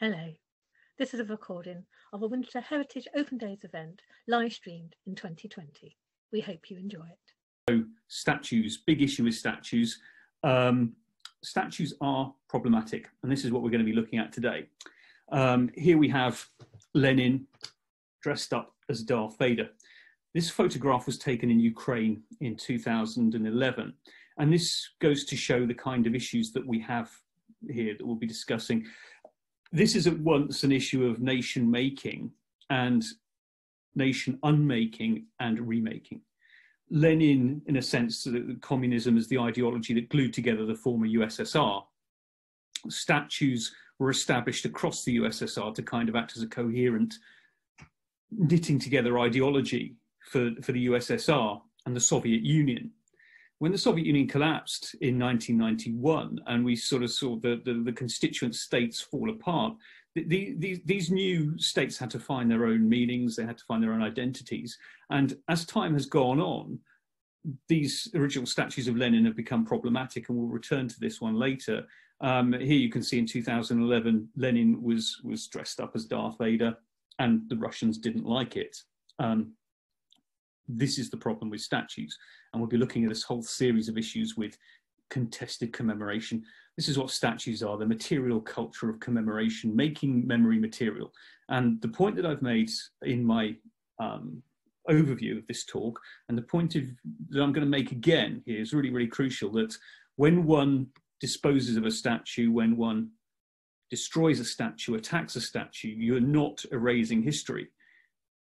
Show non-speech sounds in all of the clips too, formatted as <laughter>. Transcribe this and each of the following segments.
Hello. This is a recording of a Winchester Heritage Open Days event live streamed in 2020. We hope you enjoy it. Statues, big issue with statues. Um, statues are problematic, and this is what we're going to be looking at today. Um, here we have Lenin dressed up as Darth Vader. This photograph was taken in Ukraine in 2011, and this goes to show the kind of issues that we have here that we'll be discussing this is at once an issue of nation making and nation unmaking and remaking. Lenin, in a sense, communism is the ideology that glued together the former USSR. Statues were established across the USSR to kind of act as a coherent knitting together ideology for, for the USSR and the Soviet Union when the Soviet Union collapsed in 1991 and we sort of saw the, the, the constituent states fall apart, the, the, these new states had to find their own meanings, they had to find their own identities. And as time has gone on, these original statues of Lenin have become problematic, and we'll return to this one later. Um, here you can see in 2011, Lenin was, was dressed up as Darth Vader, and the Russians didn't like it. Um, this is the problem with statues. And we'll be looking at this whole series of issues with contested commemoration. This is what statues are, the material culture of commemoration, making memory material. And the point that I've made in my um, overview of this talk, and the point of, that I'm going to make again here is really, really crucial that when one disposes of a statue, when one destroys a statue, attacks a statue, you're not erasing history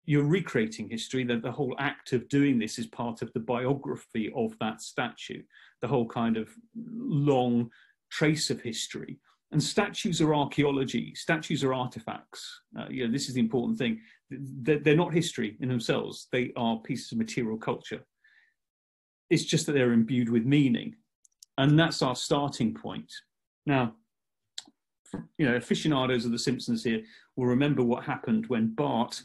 you're recreating history that the whole act of doing this is part of the biography of that statue the whole kind of long trace of history. And statues are archaeology statues are artifacts. Uh, you know this is the important thing. They're, they're not history in themselves. They are pieces of material culture. It's just that they're imbued with meaning. And that's our starting point. Now you know aficionados of the simpsons here will remember what happened when bart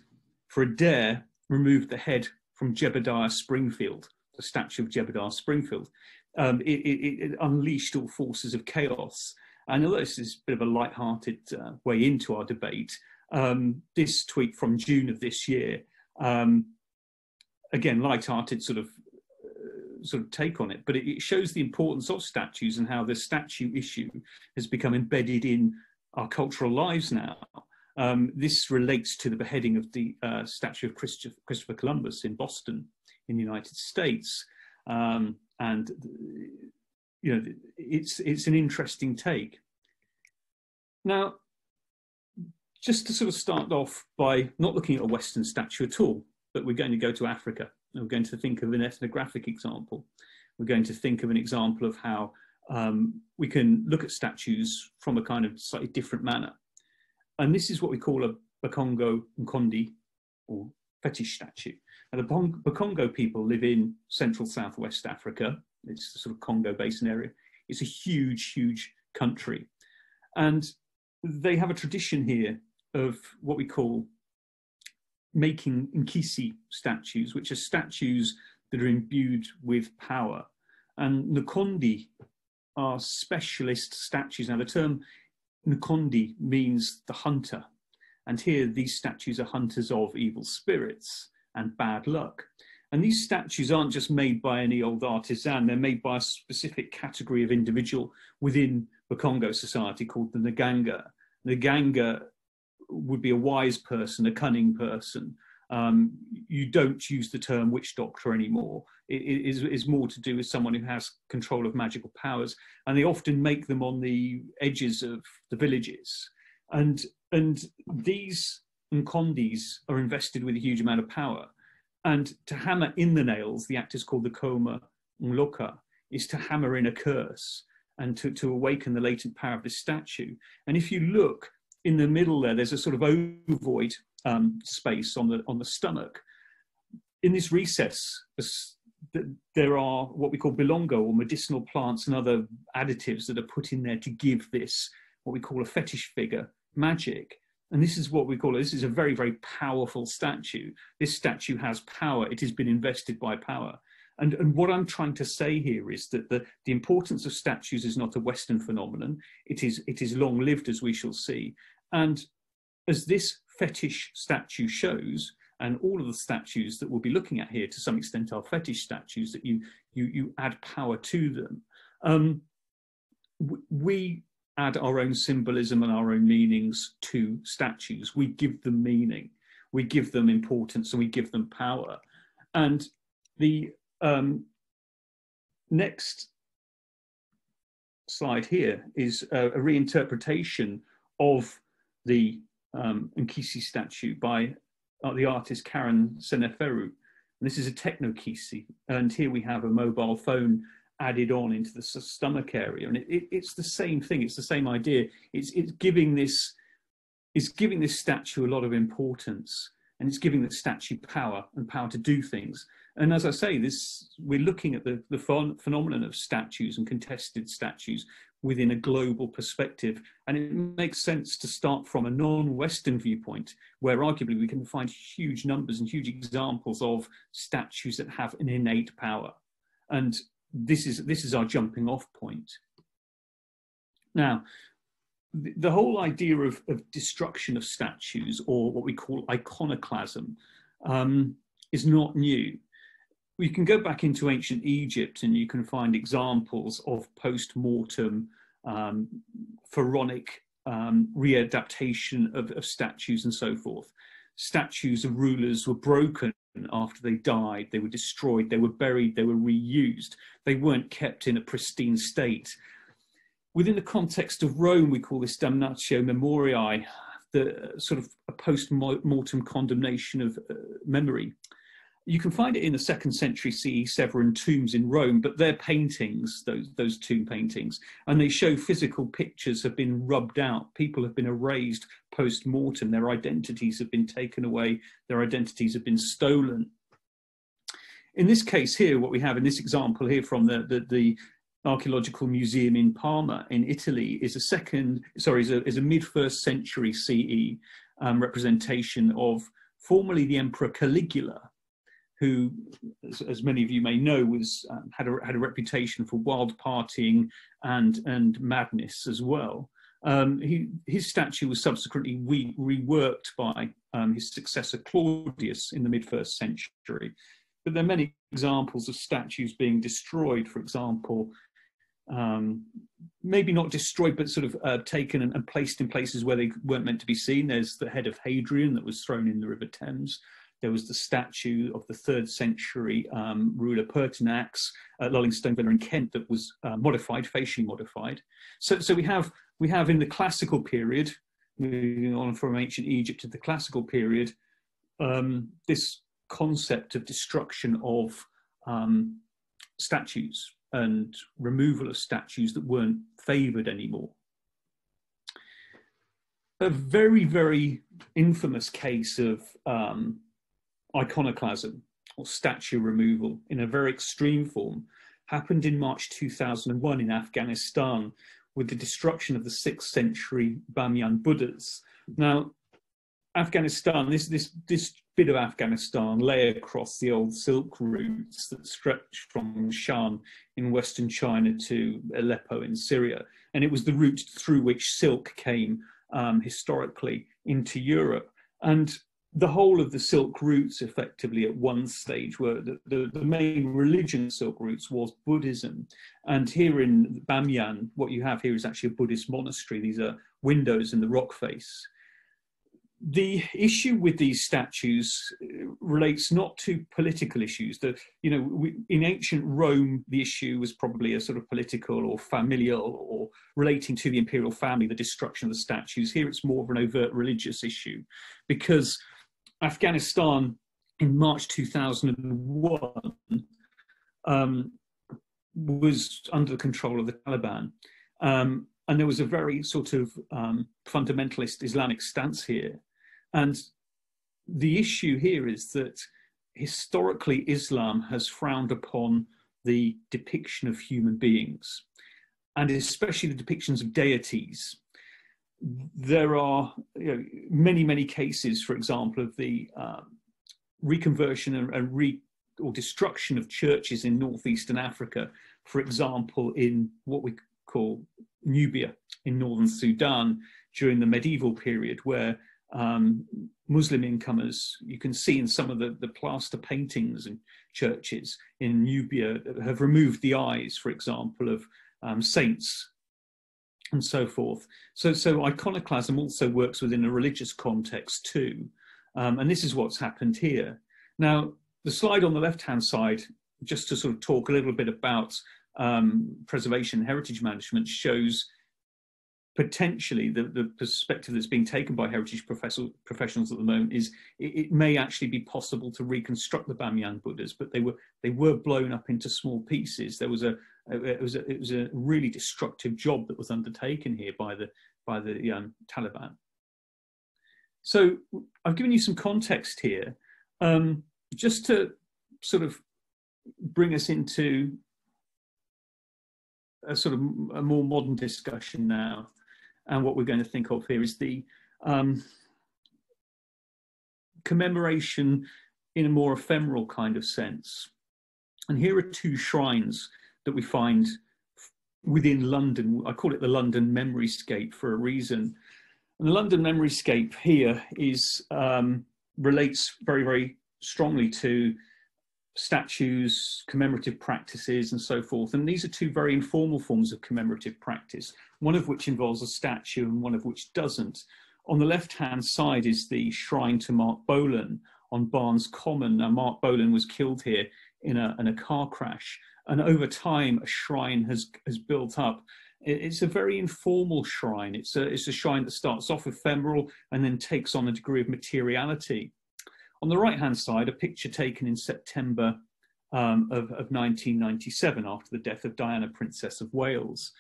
for Adair removed the head from Jebediah Springfield, the statue of Jebediah Springfield. Um, it, it, it, unleashed all forces of chaos. And although this is a bit of a light-hearted uh, way into our debate, um, this tweet from June of this year, um, again, light-hearted sort of uh, sort of take on it, but it shows the importance of statues and how the statue issue has become embedded in our cultural lives now. Um, this relates to the beheading of the uh, statue of Christopher, Columbus in Boston in the United States. Um, and, you know, it's, it's an interesting take. Now, just to sort of start off by not looking at a Western statue at all, but we're going to go to Africa. And we're going to think of an ethnographic example. We're going to think of an example of how um, we can look at statues from a kind of slightly different manner. And this is what we call a Bakongo Nkondi, or fetish statue. Now, the Bakongo people live in central southwest Africa. It's the sort of Congo basin area. It's a huge, huge country. And they have a tradition here of what we call making Nkisi statues, which are statues that are imbued with power. And Nkondi are specialist statues. Now, the term Nkondi means the hunter. And here these statues are hunters of evil spirits and bad luck. And these statues aren't just made by any old artisan, they're made by a specific category of individual within the Congo society called the Nganga. The Nganga would be a wise person, a cunning person, um, you don't use the term witch doctor anymore. It, it is, is more to do with someone who has control of magical powers, and they often make them on the edges of the villages. And and these Nkondis are invested with a huge amount of power. And to hammer in the nails, the act is called the koma mloka, is to hammer in a curse and to, to awaken the latent power of the statue. And if you look in the middle there, there's a sort of ovoid um, space on the on the stomach. In this recess, there are what we call bilongo or medicinal plants and other additives that are put in there to give this what we call a fetish figure magic. And this is what we call. This is a very, very powerful statue. This statue has power. It has been invested by power. And, and what I'm trying to say here is that the, the importance of statues is not a Western phenomenon. It is, it is long lived, as we shall see. and as this fetish statue shows, and all of the statues that we'll be looking at here to some extent are fetish statues that you you you add power to them. Um, we add our own symbolism and our own meanings to statues. We give them meaning, we give them importance, and we give them power. And the um, next slide here is a, a reinterpretation of the um, Nkisi statue by uh, the artist Karen Seneferu. This is a techno Kisi, and here we have a mobile phone added on into the stomach area, and it, it, it's the same thing. It's the same idea. It's it's giving this it's giving this statue a lot of importance, and it's giving the statue power and power to do things. And as I say, this we're looking at the, the phenomenon of statues and contested statues within a global perspective. And it makes sense to start from a non-Western viewpoint, where arguably we can find huge numbers and huge examples of statues that have an innate power. And this is, this is our jumping off point. Now, the, the whole idea of, of, destruction of statues, or what we call iconoclasm, um, is not new we can go back into ancient Egypt and you can find examples of post-mortem um, pharaonic um, readaptation of, of statues and so forth. Statues of rulers were broken after they died, they were destroyed, they were buried, they were reused. They weren't kept in a pristine state. Within the context of Rome, we call this damnatio memoriae, the sort of a post-mortem condemnation of uh, memory. You can find it in the second century CE Severan tombs in Rome, but they're paintings, those, those tomb paintings, and they show physical pictures have been rubbed out. People have been erased post mortem. Their identities have been taken away. Their identities have been stolen. In this case here, what we have in this example here from the, the, the archaeological museum in Parma in Italy is a second, sorry, is a, is a mid first century CE um, representation of formerly the Emperor Caligula, who, as, as, many of you may know, was um, had a had a reputation for wild partying and and madness as well. Um, he, his statue was subsequently re reworked by um, his successor Claudius in the mid first century. But there are many examples of statues being destroyed. For example, um, maybe not destroyed, but sort of uh, taken and, and, placed in places where they weren't meant to be seen. There's the head of Hadrian that was thrown in the River Thames. There was the statue of the third century um, ruler Pertinax at Lullingstone Villa in Kent that was uh, modified, facially modified. So, so we have we have in the classical period, moving on from ancient Egypt to the classical period, um, this concept of destruction of um, statues and removal of statues that weren't favoured anymore. A very, very infamous case of um, iconoclasm or statue removal in a very extreme form happened in March 2001 in Afghanistan with the destruction of the 6th century Bamyan Buddhas. Now, Afghanistan, this, this, this bit of Afghanistan lay across the old silk routes that stretched from Xi'an in western China to Aleppo in Syria. And it was the route through which silk came um, historically into Europe. And the whole of the silk routes effectively at one stage were the, the, the, main religion silk routes was buddhism. And here in bamyan what you have here is actually a buddhist monastery. These are windows in the rock face. The issue with these statues uh, relates not to political issues. That you know we, in ancient rome the issue was probably a sort of political or familial or relating to the imperial family the destruction of the statues. Here it's more of an overt religious issue because Afghanistan in March 2001 um, was under the control of the Taliban. Um, and there was a very sort of um, fundamentalist Islamic stance here. And the issue here is that historically Islam has frowned upon the depiction of human beings, and especially the depictions of deities there are you know, many, many cases, for example, of the um, reconversion and, and re or destruction of churches in northeastern Africa, for example, in what we call Nubia in northern Sudan. during the medieval period where um, Muslim incomers, you can see in some of the, the plaster paintings and churches in Nubia have removed the eyes, for example, of um, saints and so forth. So, so iconoclasm also works within a religious context too. Um, and this is what's happened here. Now, the slide on the left-hand side, just to sort of talk a little bit about um, preservation heritage management, shows potentially the, the perspective that's being taken by heritage professionals at the moment is it, it, may actually be possible to reconstruct the Bamyan Buddhas, but they were they were blown up into small pieces. There was a it was a, it was a really destructive job that was undertaken here by the by the um, Taliban. So I've given you some context here, um, just to sort of bring us into a sort of a more modern discussion now. And what we're going to think of here is the um, commemoration in a more ephemeral kind of sense. And here are two shrines that we find within London. I call it the London Memoryscape for a reason. And the London Memoryscape here is um, relates very, very strongly to statues, commemorative practices, and so forth. And these are two very informal forms of commemorative practice, one of which involves a statue and one of which doesn't. On the left hand side is the shrine to Marc Bolan on Barnes Common. Now, Marc Bolan was killed here in a, in a car crash. And over time, a shrine has, has built up. It's a very informal shrine. It's a, it's a shrine that starts off ephemeral and then takes on a degree of materiality. On the right hand side, a picture taken in September um, of, of 1997 after the death of Diana, Princess of Wales.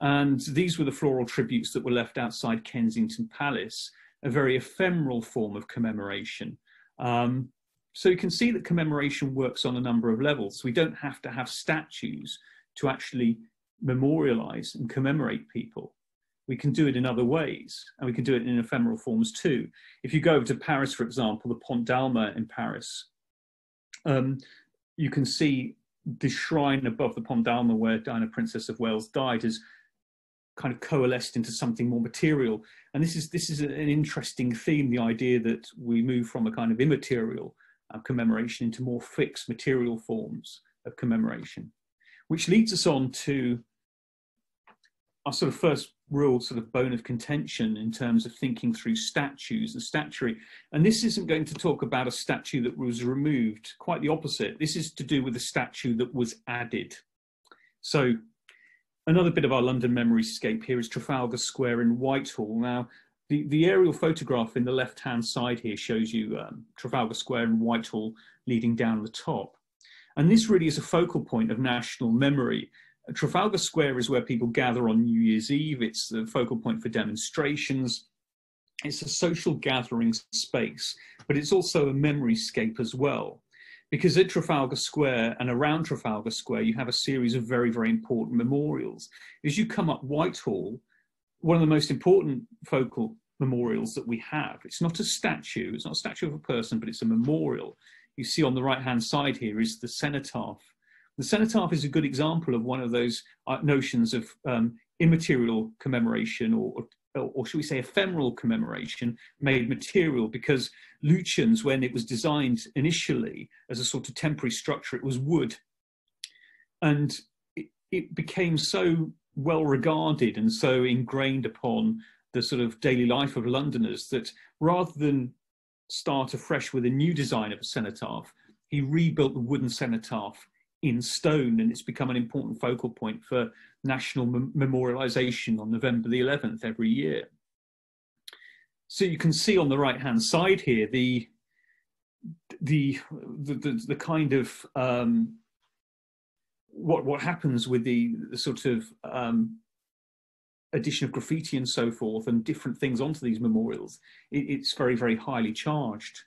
And these were the floral tributes that were left outside Kensington Palace, a very ephemeral form of commemoration. Um, so you can see that commemoration works on a number of levels. We don't have to have statues to actually memorialize and commemorate people we can do it in other ways, and we can do it in ephemeral forms too. If you go over to Paris, for example, the Pont d'Alma in Paris, um, you can see the shrine above the Pont d'Alma where Diana, Princess of Wales, died has kind of coalesced into something more material. And this is this is an interesting theme: the idea that we move from a kind of immaterial uh, commemoration into more fixed material forms of commemoration, which leads us on to our sort of first real sort of bone of contention in terms of thinking through statues and statuary. And this isn't going to talk about a statue that was removed, quite the opposite. This is to do with a statue that was added. So another bit of our London memoryscape here is Trafalgar Square in Whitehall. Now, the, the aerial photograph in the left-hand side here shows you um, Trafalgar Square in Whitehall leading down the top. And this really is a focal point of national memory Trafalgar Square is where people gather on New Year's Eve. It's the focal point for demonstrations. It's a social gathering space, but it's also a memoryscape as well. Because at Trafalgar Square and around Trafalgar Square, you have a series of very, very important memorials. As you come up Whitehall, one of the most important focal memorials that we have, it's not a statue, it's not a statue of a person, but it's a memorial. You see on the right hand side here is the cenotaph the cenotaph is a good example of one of those uh, notions of um, immaterial commemoration or, or, or should we say ephemeral commemoration made material because Lutyens, when it was designed initially as a sort of temporary structure, it was wood. And it, it became so well regarded and so ingrained upon the sort of daily life of Londoners that rather than start afresh with a new design of a cenotaph, he rebuilt the wooden cenotaph in stone, and it's become an important focal point for national mem- memorialization on November the 11th every year. So you can see on the right hand side here the the the, the, the kind of um, what what happens with the, the sort of um, addition of graffiti and so forth and different things onto these memorials. It, it's very very highly charged.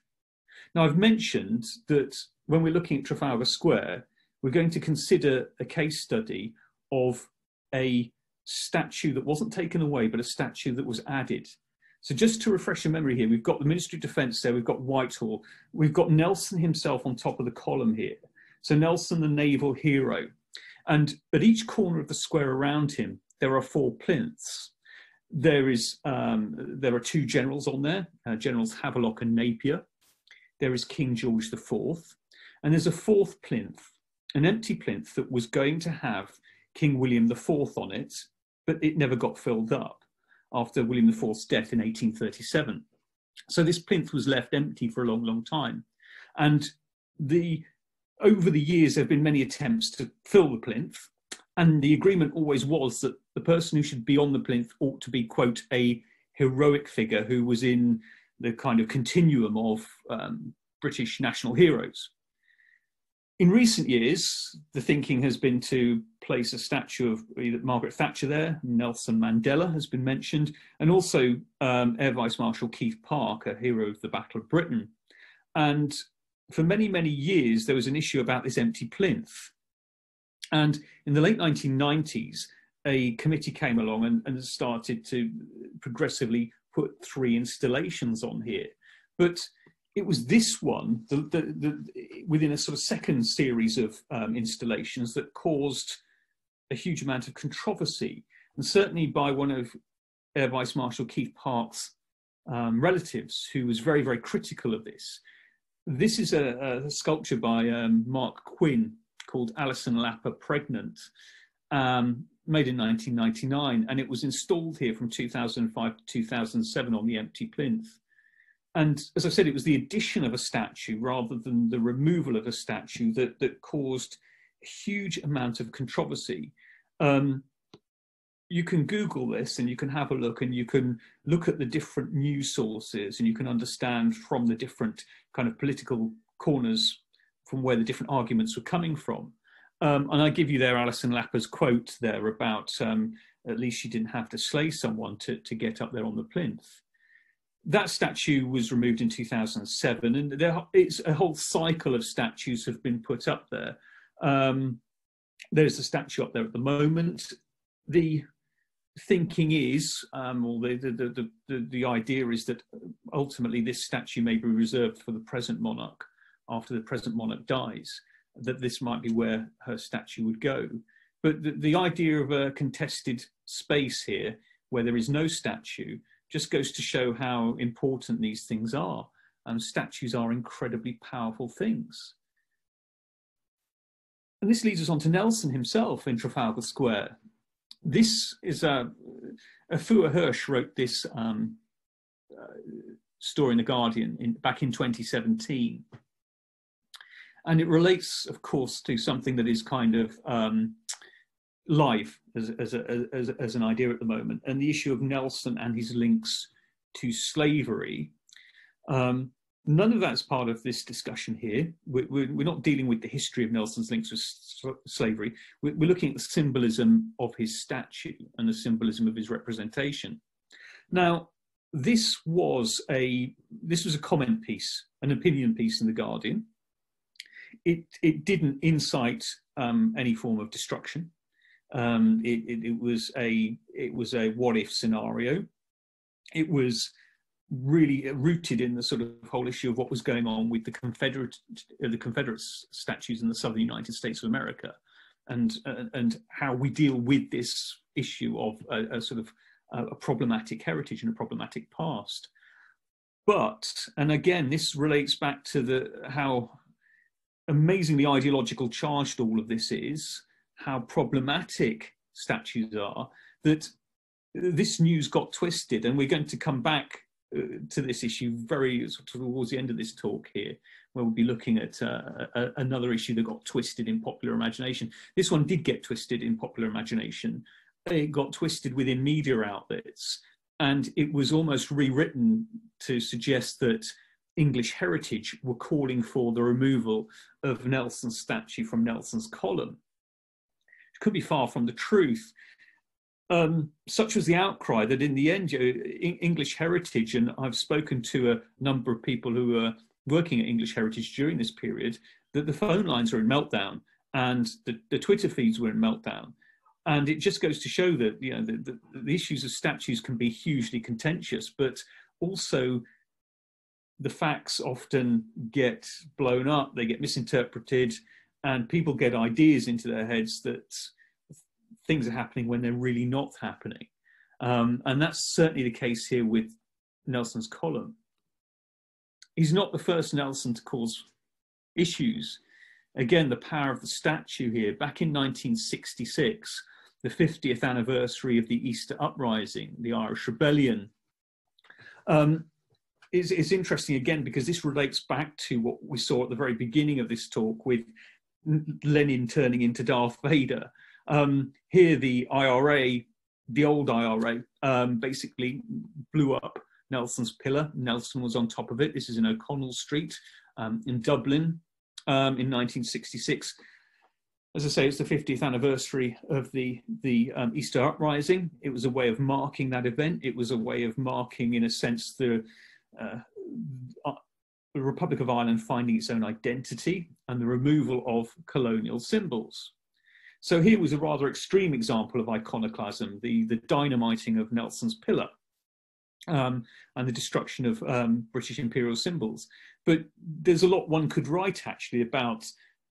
Now I've mentioned that when we're looking at Trafalgar Square, we're going to consider a case study of a statue that wasn't taken away, but a statue that was added. So just to refresh your memory here, we've got the Ministry of Defence there, we've got Whitehall, we've got Nelson himself on top of the column here. So Nelson, the naval hero. And at each corner of the square around him, there are four plinths. there is um, there are two generals on there, uh, Generals Havelock and Napier. There is King George IV, and there's a fourth plinth, an empty plinth that was going to have King William IV on it, but it never got filled up after William IV's death in 1837. So this plinth was left empty for a long, long time, and the over the years there have been many attempts to fill the plinth and the agreement always was that the person who should be on the plinth ought to be, quote, a heroic figure who was in the kind of continuum of um, British national heroes. In recent years, the thinking has been to place a statue of Margaret Thatcher there, Nelson Mandela has been mentioned, and also um, Air Vice Marshal Keith Park, a hero of the Battle of Britain. And for many, many years, there was an issue about this empty plinth. And in the late 1990s, a committee came along and, and started to progressively put three installations on here. But it was this one, the, the, the, within a sort of second series of um, installations, that caused a huge amount of controversy. And certainly by one of Air Vice Marshal Keith Park's um, relatives, who was very, very critical of this. This is a, a sculpture by um, Marc Quinn, called Alison Lapper Pregnant, um, made in 1999, and it was installed here from 2005 to 2007 on the empty plinth. And as I said, it was the addition of a statue rather than the removal of a statue that, that caused a huge amount of controversy. Um, you can Google this and you can have a look and you can look at the different news sources and you can understand from the different kind of political corners from where the different arguments were coming from. Um, and I give you there Alison Lapper's quote there about um, at least she didn't have to slay someone to, to get up there on the plinth. That statue was removed in 2007, and there, it's a whole cycle of statues have been put up there. Um, there's a statue up there at the moment. The thinking is, um, or the, the, the, the, idea is that ultimately this statue may be reserved for the present monarch after the present monarch dies, that this might be where her statue would go. But the, the idea of a contested space here, where there is no statue, just goes to show how important these things are. And statues are incredibly powerful things. And this leads us on to Nelson himself in Trafalgar Square. This is a, Afua Hirsch wrote this um, uh, story in The Guardian in, back in 2017. And it relates, of course, to something that is kind of um, live as, as, a, as, as, an idea at the moment, and the issue of Nelson and his links to slavery. Um, none of that's part of this discussion here. We're, we're, we're, not dealing with the history of Nelson's links with slavery. We're, we're looking at the symbolism of his statue and the symbolism of his representation. Now, this was a this was a comment piece, an opinion piece in the Guardian it, it didn't incite um, any form of destruction. Um, it, it, it, was a it was a what if scenario. It was really rooted in the sort of whole issue of what was going on with the Confederate uh, the Confederate statues in the southern United States of America, and uh, and how we deal with this issue of a, a sort of a, a problematic heritage and a problematic past. But and again, this relates back to the how amazingly ideological charged all of this is, how problematic statues are, that this news got twisted. And we're going to come back uh, to this issue very sort of towards the end of this talk here, where we'll be looking at uh, a, another issue that got twisted in popular imagination. This one did get twisted in popular imagination. It got twisted within media outlets, and it was almost rewritten to suggest that English heritage were calling for the removal of Nelson's statue from Nelson's column. Could be far from the truth. Um, such was the outcry that in the end, English heritage, and I've spoken to a number of people who are working at English heritage during this period, that the phone lines are in meltdown and the, the Twitter feeds were in meltdown. And it just goes to show that you know the, the, the issues of statues can be hugely contentious, but also the facts often get blown up, they get misinterpreted, and people get ideas into their heads that things are happening when they're really not happening. Um, and that's certainly the case here with Nelson's column. He's not the first Nelson to cause issues. Again, the power of the statue here. Back in 1966, the 50th anniversary of the Easter Uprising, the Irish Rebellion, um, is, is interesting again because this relates back to what we saw at the very beginning of this talk with Lenin turning into Darth Vader. Um, here, the IRA, the old IRA, um, basically blew up Nelson's pillar. Nelson was on top of it. This is in O'Connell Street um, in Dublin um, in 1966. As I say, it's the 50th anniversary of the, the um, Easter Uprising. It was a way of marking that event. It was a way of marking, in a sense, the, uh, the Republic of Ireland finding its own identity and the removal of colonial symbols. So here was a rather extreme example of iconoclasm, the, the dynamiting of Nelson's pillar um, and the destruction of um, British imperial symbols. But there's a lot one could write actually about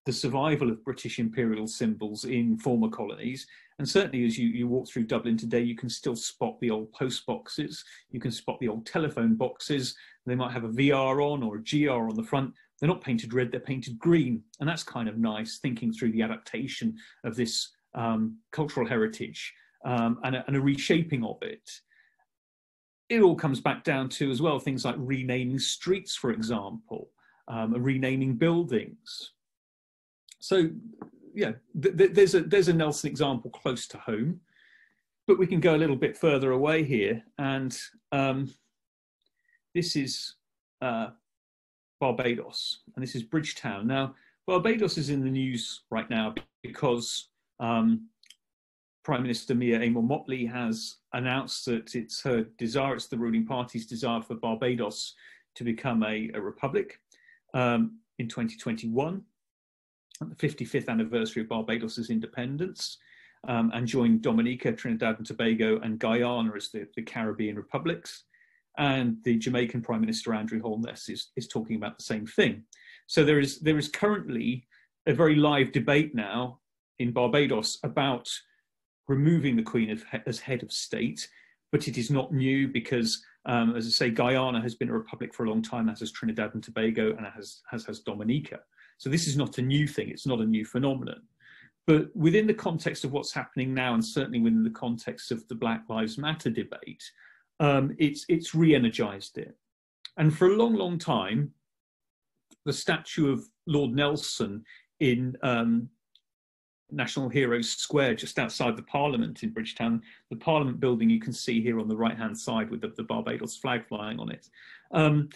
the survival of British imperial symbols in former colonies. And certainly as you, you walk through Dublin today, you can still spot the old post boxes, you can spot the old telephone boxes. They might have a VR on or a GR on the front. They're not painted red, they're painted green. And that's kind of nice, thinking through the adaptation of this um, cultural heritage um, and, a, and a reshaping of it it all comes back down to as well things like renaming streets, for example, um, renaming buildings. So, yeah, th th there's a there's a Nelson example close to home, but we can go a little bit further away here, and um, this is uh, Barbados, and this is Bridgetown. Now, Barbados is in the news right now because um, Prime Minister Mia Amor Mottley has announced that it's her desire, it's the ruling party's desire for Barbados to become a, a republic um, in 2021, the 55th anniversary of Barbados's independence, um, and joined Dominica, Trinidad and Tobago, and Guyana as the, the Caribbean republics. And the Jamaican Prime Minister Andrew Holness is, is talking about the same thing. So there is there is currently a very live debate now in Barbados about removing the Queen as head of state, but it is not new because, um, as I say, Guyana has been a republic for a long time, as has Trinidad and Tobago, and has, has, has Dominica. So this is not a new thing, it's not a new phenomenon. But within the context of what's happening now, and certainly within the context of the Black Lives Matter debate, um, it's, it's re-energized it. And for a long, long time, the statue of Lord Nelson in um, National Heroes Square, just outside the Parliament in Bridgetown. The Parliament building you can see here on the right hand side with the, the Barbados flag flying on it, um,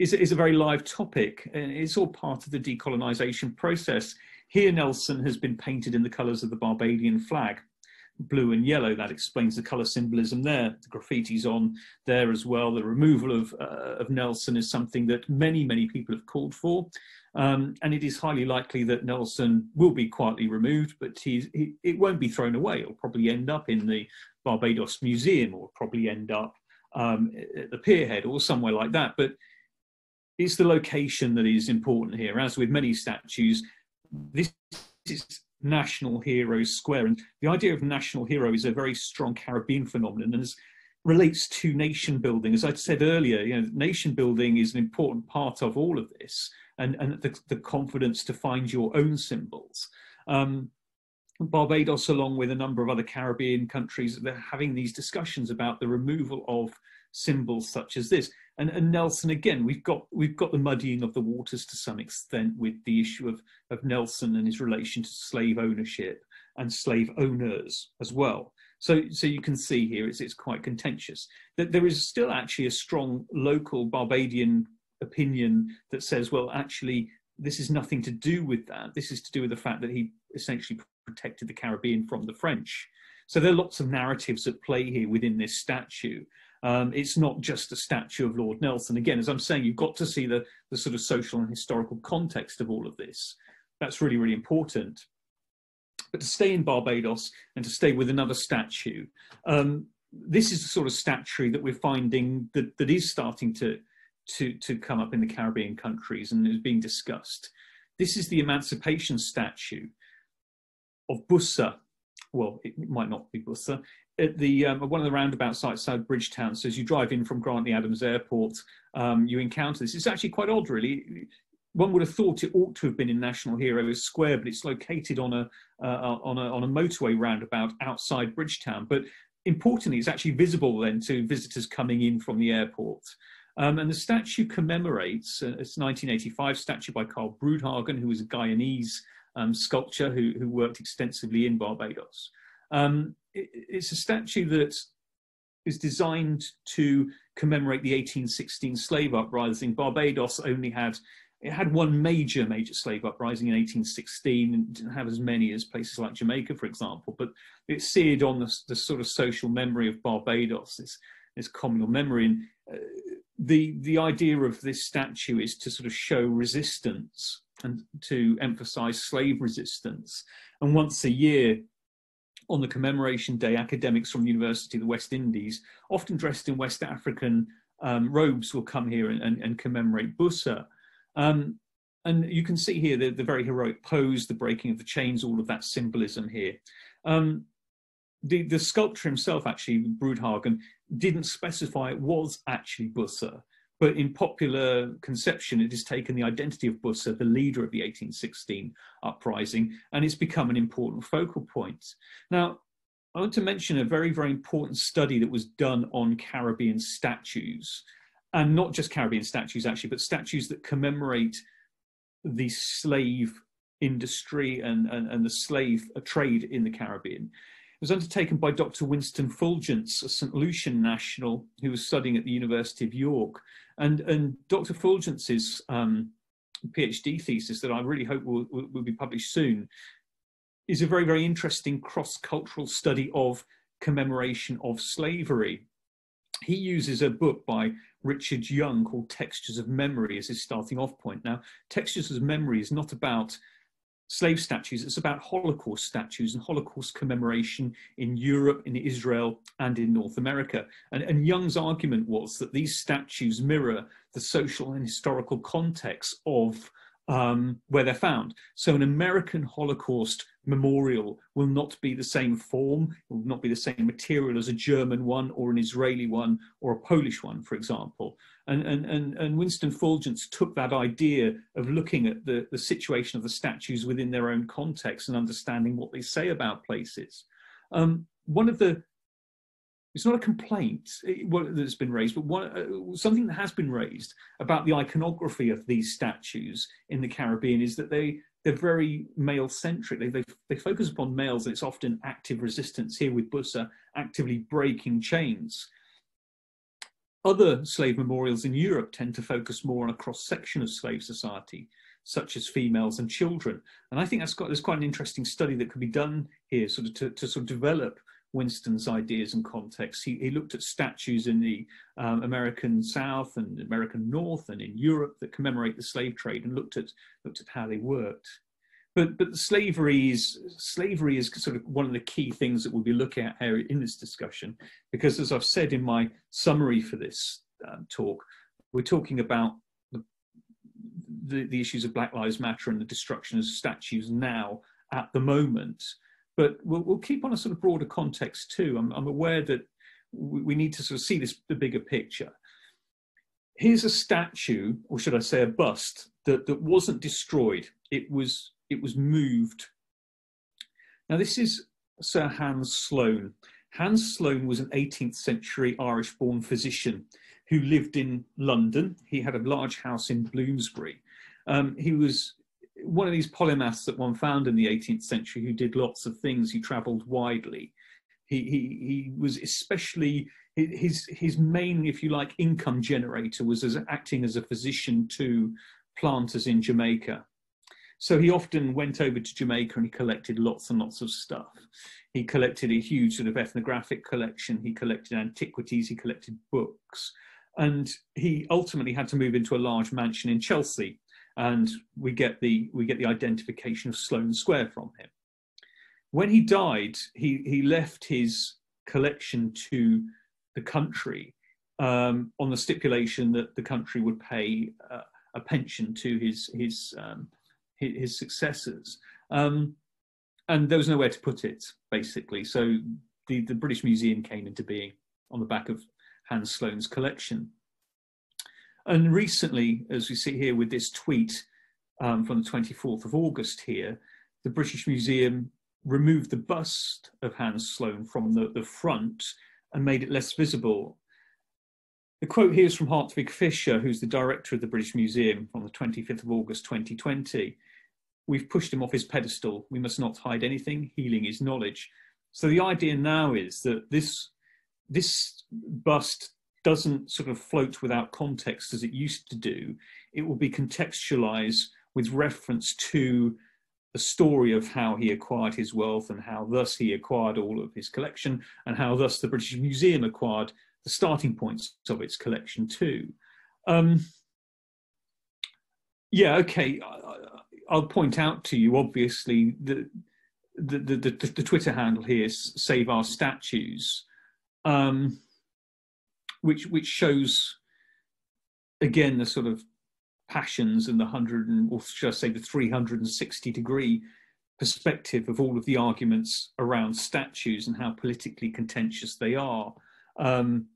is, is a very live topic. It's all part of the decolonisation process. Here, Nelson has been painted in the colours of the Barbadian flag blue and yellow. That explains the colour symbolism there. The graffiti's on there as well. The removal of, uh, of Nelson is something that many, many people have called for. Um, and it is highly likely that Nelson will be quietly removed, but he, it won't be thrown away. It'll probably end up in the Barbados Museum or probably end up um, at the Pierhead or somewhere like that. But it's the location that is important here. As with many statues, this is National Heroes Square. And the idea of national hero is a very strong Caribbean phenomenon and relates to nation building. As I said earlier, you know, nation building is an important part of all of this and, and the, the confidence to find your own symbols. Um, Barbados, along with a number of other Caribbean countries, they're having these discussions about the removal of symbols such as this. And, and, Nelson, again, we've got we've got the muddying of the waters to some extent with the issue of, of Nelson and his relation to slave ownership and slave owners as well. So, so you can see here it's, it's quite contentious. That there is still actually a strong local Barbadian opinion that says, well, actually, this is nothing to do with that. This is to do with the fact that he essentially protected the Caribbean from the French. So there are lots of narratives at play here within this statue. Um, it's not just a statue of Lord Nelson. Again, as I'm saying, you've got to see the, the sort of social and historical context of all of this. That's really, really important. But to stay in Barbados and to stay with another statue, um, this is the sort of statuary that we're finding that, that is starting to, to, to come up in the Caribbean countries and is being discussed. This is the emancipation statue of Bussa. Well, it might not be Bussa. At the um, one of the roundabout sites outside Bridgetown. So as you drive in from Grantley Adams Airport, um, you encounter this. It's actually quite odd, really. One would have thought it ought to have been in National Heroes Square, but it's located on a uh, on a on a motorway roundabout outside Bridgetown. But importantly, it's actually visible then to visitors coming in from the airport. Um, and the statue commemorates, uh, it's a 1985 statue by Karl Broodhagen, who was a Guyanese um, sculptor who, who, worked extensively in Barbados. Um, it, it's a statue that is designed to commemorate the 1816 slave uprising. Barbados only had it had one major major slave uprising in 1816 and didn't have as many as places like Jamaica, for example. But it seared on the, the sort of social memory of Barbados, this this communal memory. And uh, the the idea of this statue is to sort of show resistance and to emphasize slave resistance. And once a year, on the commemoration day, academics from the University of the West Indies, often dressed in West African um, robes, will come here and, and, and commemorate Bussa. Um, and you can see here the, the, very heroic pose, the breaking of the chains, all of that symbolism here. Um, the, the sculptor himself, actually, Broodhagen, didn't specify it was actually Bussa. But in popular conception, it has taken the identity of Bussa, the leader of the 1816 uprising, and it's become an important focal point. Now, I want to mention a very, very important study that was done on Caribbean statues, and not just Caribbean statues, actually, but statues that commemorate the slave industry and, and, and the slave uh, trade in the Caribbean. Was undertaken by Dr. Winston Phulgence, a St. Lucian national who was studying at the University of York. And, and Dr. Phulgence's um, PhD thesis that I really hope will, will, will be published soon is a very, very interesting cross-cultural study of commemoration of slavery. He uses a book by Richard Young called Textures of Memory as his starting off point. Now, Textures of Memory is not about slave statues, it's about Holocaust statues and Holocaust commemoration in Europe, in Israel, and in North America. And, and Young's argument was that these statues mirror the social and historical context of um, where they're found. So an American Holocaust memorial will not be the same form, will not be the same material as a German one or an Israeli one or a Polish one, for example. And, and, and, and Winston Phulgence took that idea of looking at the, the situation of the statues within their own context and understanding what they say about places. Um, one of the it's not a complaint that's been raised, but one, uh, something that has been raised about the iconography of these statues in the Caribbean is that they they're very male centric. They, they they focus upon males, and it's often active resistance here with Bussa actively breaking chains. Other slave memorials in Europe tend to focus more on a cross section of slave society, such as females and children. And I think that's got there's quite an interesting study that could be done here, sort of to, to sort of develop Winston's ideas and context. He, he looked at statues in the um, American South and American North and in Europe that commemorate the slave trade and looked at looked at how they worked. But but slavery is slavery is sort of one of the key things that we'll be looking at here in this discussion, because as I've said in my summary for this um, talk, we're talking about the, the, the issues of Black Lives Matter and the destruction of statues now at the moment but we'll, we'll keep on a sort of broader context too. I'm, I'm aware that we, we need to sort of see this the bigger picture. Here's a statue, or should I say a bust, that, that wasn't destroyed. It was it was moved. Now this is Sir Hans Sloane. Hans Sloane was an 18th century Irish born physician who lived in London. He had a large house in Bloomsbury. Um, he was one of these polymaths that one found in the 18th century who did lots of things. He travelled widely. He, he, he was especially his his main, if you like, income generator was as acting as a physician to planters in Jamaica. So he often went over to Jamaica and he collected lots and lots of stuff. He collected a huge sort of ethnographic collection. He collected antiquities. He collected books, and he ultimately had to move into a large mansion in Chelsea and we get the we get the identification of Sloane Square from him. When he died, he he left his collection to the country um, on the stipulation that the country would pay uh, a pension to his his um, his, successors, um, and there was nowhere to put it basically. So the, the British Museum came into being on the back of Hans Sloane's collection. And recently, as we see here with this tweet um, from the 24th of August here, the British Museum removed the bust of Hans Sloane from the, the front and made it less visible. The quote here is from Hartwig Fischer, who's the director of the British Museum from the 25th of August 2020. We've pushed him off his pedestal. We must not hide anything. Healing is knowledge. So the idea now is that this, this bust doesn't sort of float without context as it used to do. It will be contextualized with reference to the story of how he acquired his wealth and how thus he acquired all of his collection and how thus the British Museum acquired the starting points of its collection too. Um, yeah, okay. I'll point out to you, obviously, the the the, the, the Twitter handle here is Save Our Statues, um, which which shows again the sort of passions and the hundred and or should I say the 360 degree perspective of all of the arguments around statues and how politically contentious they are. Um,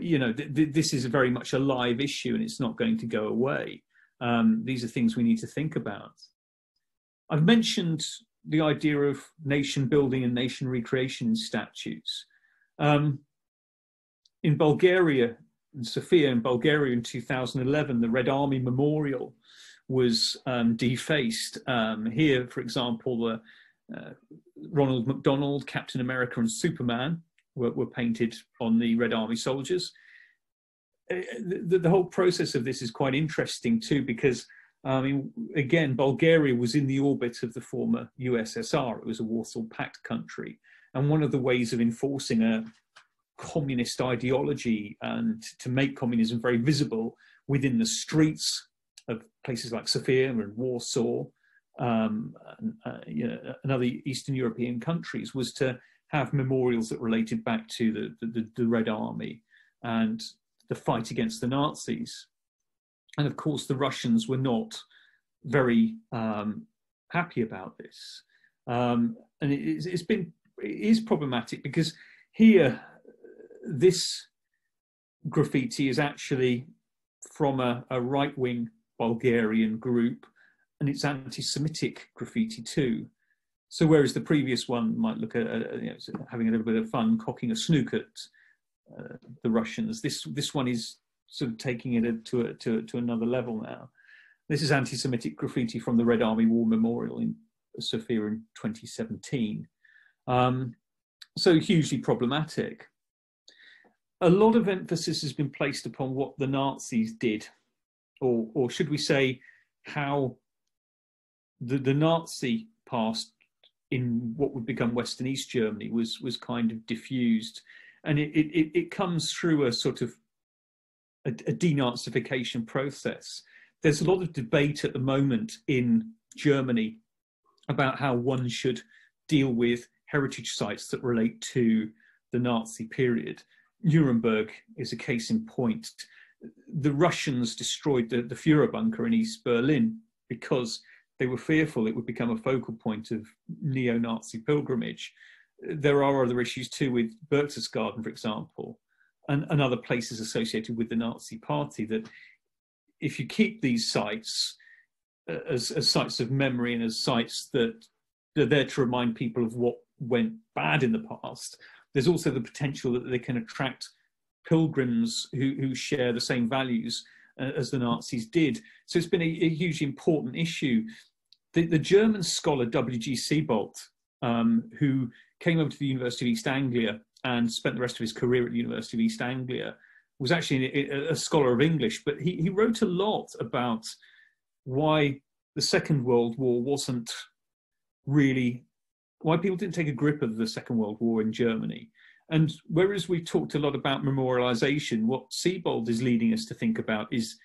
you know, th th this is a very much a live issue and it's not going to go away. Um, these are things we need to think about. I've mentioned the idea of nation building and nation recreation in statues. Um, in Bulgaria, in Sofia in Bulgaria in 2011, the Red Army Memorial was um, defaced. Um, here, for example, the, uh, Ronald McDonald, Captain America, and Superman were, were painted on the Red Army soldiers. The, the, whole process of this is quite interesting too, because I mean, again, Bulgaria was in the orbit of the former USSR. It was a Warsaw Pact country, and one of the ways of enforcing a communist ideology and to make communism very visible within the streets of places like Sofia and Warsaw um, and, uh, you know, and other Eastern European countries was to have memorials that related back to the, the, the Red Army and the fight against the Nazis. And of course, the Russians were not very um, happy about this. Um, and it, has been it is problematic because here this graffiti is actually from a, a right wing Bulgarian group and it's anti Semitic graffiti too. So, whereas the previous one might look at uh, you know, having a little bit of fun, cocking a snook at uh, the Russians, this, this one is sort of taking it to, a, to, to another level now. This is anti Semitic graffiti from the Red Army War Memorial in Sofia in 2017. Um, so, hugely problematic a lot of emphasis has been placed upon what the Nazis did, or, or should we say, how the, the Nazi past in what would become Western East Germany was was kind of diffused, and it it, it comes through a sort of a, a denazification process. There's a lot of debate at the moment in Germany about how one should deal with heritage sites that relate to the Nazi period. Nuremberg is a case in point. The Russians destroyed the, the Führer bunker in East Berlin because they were fearful it would become a focal point of neo Nazi pilgrimage. There are other issues too with Berchtesgaden, for example, and, and other places associated with the Nazi party that if you keep these sites uh, as, as sites of memory and as sites that are there to remind people of what went bad in the past, there's also the potential that they can attract pilgrims who, who share the same values uh, as the Nazis did. So it's been a, a hugely important issue. The, the, German scholar W.G. Sebald, um, who came over to the University of East Anglia and spent the rest of his career at the University of East Anglia, was actually a, a scholar of English, but he, he wrote a lot about why the Second World War wasn't really why people didn't take a grip of the Second World War in Germany. And whereas we talked a lot about memorialization, what Sebald is leading us to think about is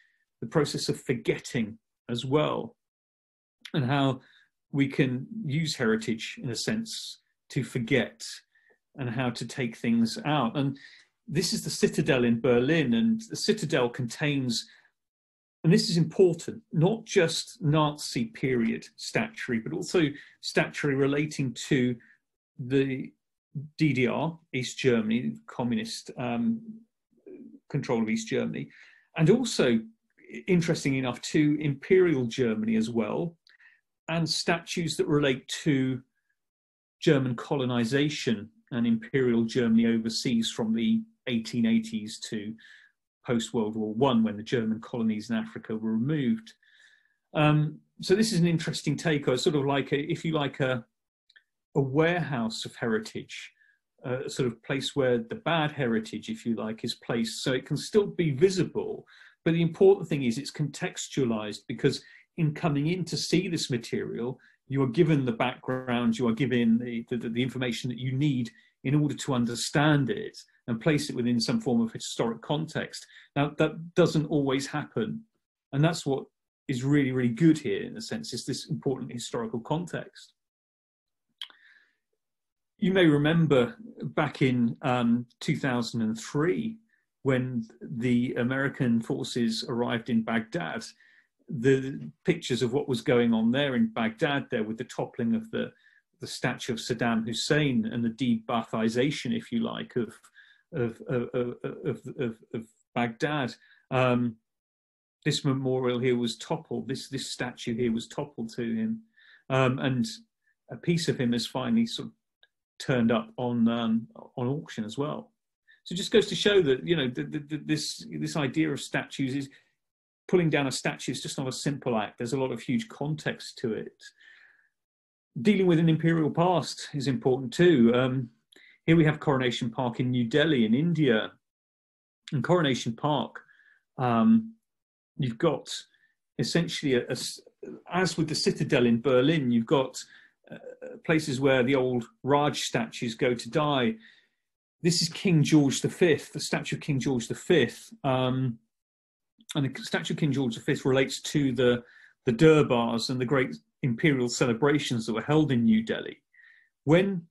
the process of forgetting as well, and how we can use heritage in a sense to forget and how to take things out. And this is the Citadel in Berlin, and the Citadel contains and this is important, not just Nazi period statuary, but also statuary relating to the DDR, East Germany, communist um, control of East Germany, and also, interesting enough, to Imperial Germany as well, and statues that relate to German colonization and Imperial Germany overseas from the 1880s to post World War One, when the German colonies in Africa were removed. Um, so this is an interesting take, or sort of like, a, if you like, a a warehouse of heritage, a sort of place where the bad heritage, if you like, is placed, so it can still be visible. But the important thing is it's contextualized because in coming in to see this material, you are given the background, you are given the, the, the information that you need in order to understand it and place it within some form of historic context. Now, that doesn't always happen. And that's what is really, really good here, in a sense, is this important historical context. You may remember back in um, 2003 when the American forces arrived in Baghdad, the pictures of what was going on there in Baghdad, there with the toppling of the, the statue of Saddam Hussein and the de-Baathization, if you like, of, of, of, of, of, of Baghdad. Um, this memorial here was toppled, this, this statue here was toppled to him. Um, and a piece of him has finally sort of turned up on um, on auction as well. So it just goes to show that you know the, the, the, this this idea of statues is pulling down a statue is just not a simple act. There's a lot of huge context to it. Dealing with an imperial past is important too. Um, here we have Coronation Park in New Delhi in India. In Coronation Park, um, you've got essentially, a, a, as with the Citadel in Berlin, you've got uh, places where the old Raj statues go to die. This is King George V, the statue of King George V. Um, and the statue of King George V relates to the, the Durbars and the great imperial celebrations that were held in New Delhi. When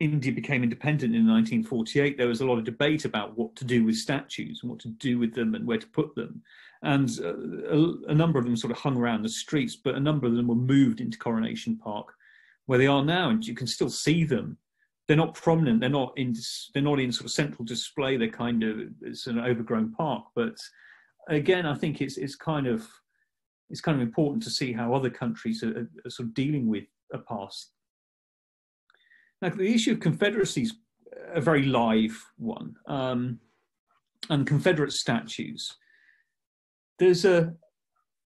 India became independent in 1948, there was a lot of debate about what to do with statues and what to do with them and where to put them. And uh, a, a, number of them sort of hung around the streets, but a number of them were moved into Coronation Park where they are now, and you can still see them. They're not prominent. They're not in. They're not in sort of central display. They're kind of it's an overgrown park. But again, I think it's it's kind of it's kind of important to see how other countries are, are sort of dealing with a past. Now, the issue of confederacy is a very live one, um, and Confederate statues. There's a,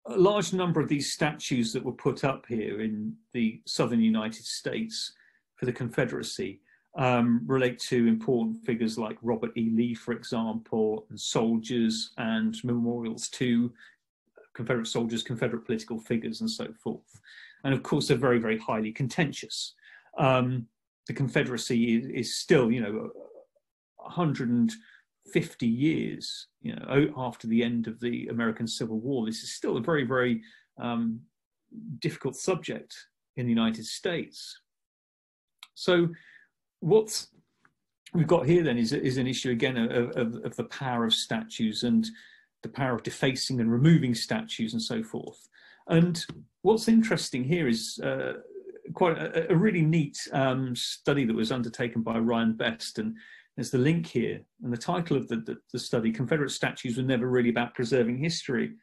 a large number of these statues that were put up here in the southern United States for the Confederacy um, relate to important figures like Robert E. Lee, for example, and soldiers and memorials to Confederate soldiers, Confederate political figures, and so forth. And of course, they're very, very highly contentious. Um, the Confederacy is, is, still, you know, 150 years, you know, after the end of the American Civil War, this is still a very, very um, difficult subject in the United States. So, what we've got here then is, is an issue again of, of, of, the power of statues and the power of defacing and removing statues and so forth. And what's interesting here is uh, quite a, a, really neat um, study that was undertaken by Ryan Best and there's the link here. And the title of the, the, the study, Confederate Statues Were Never Really About Preserving History.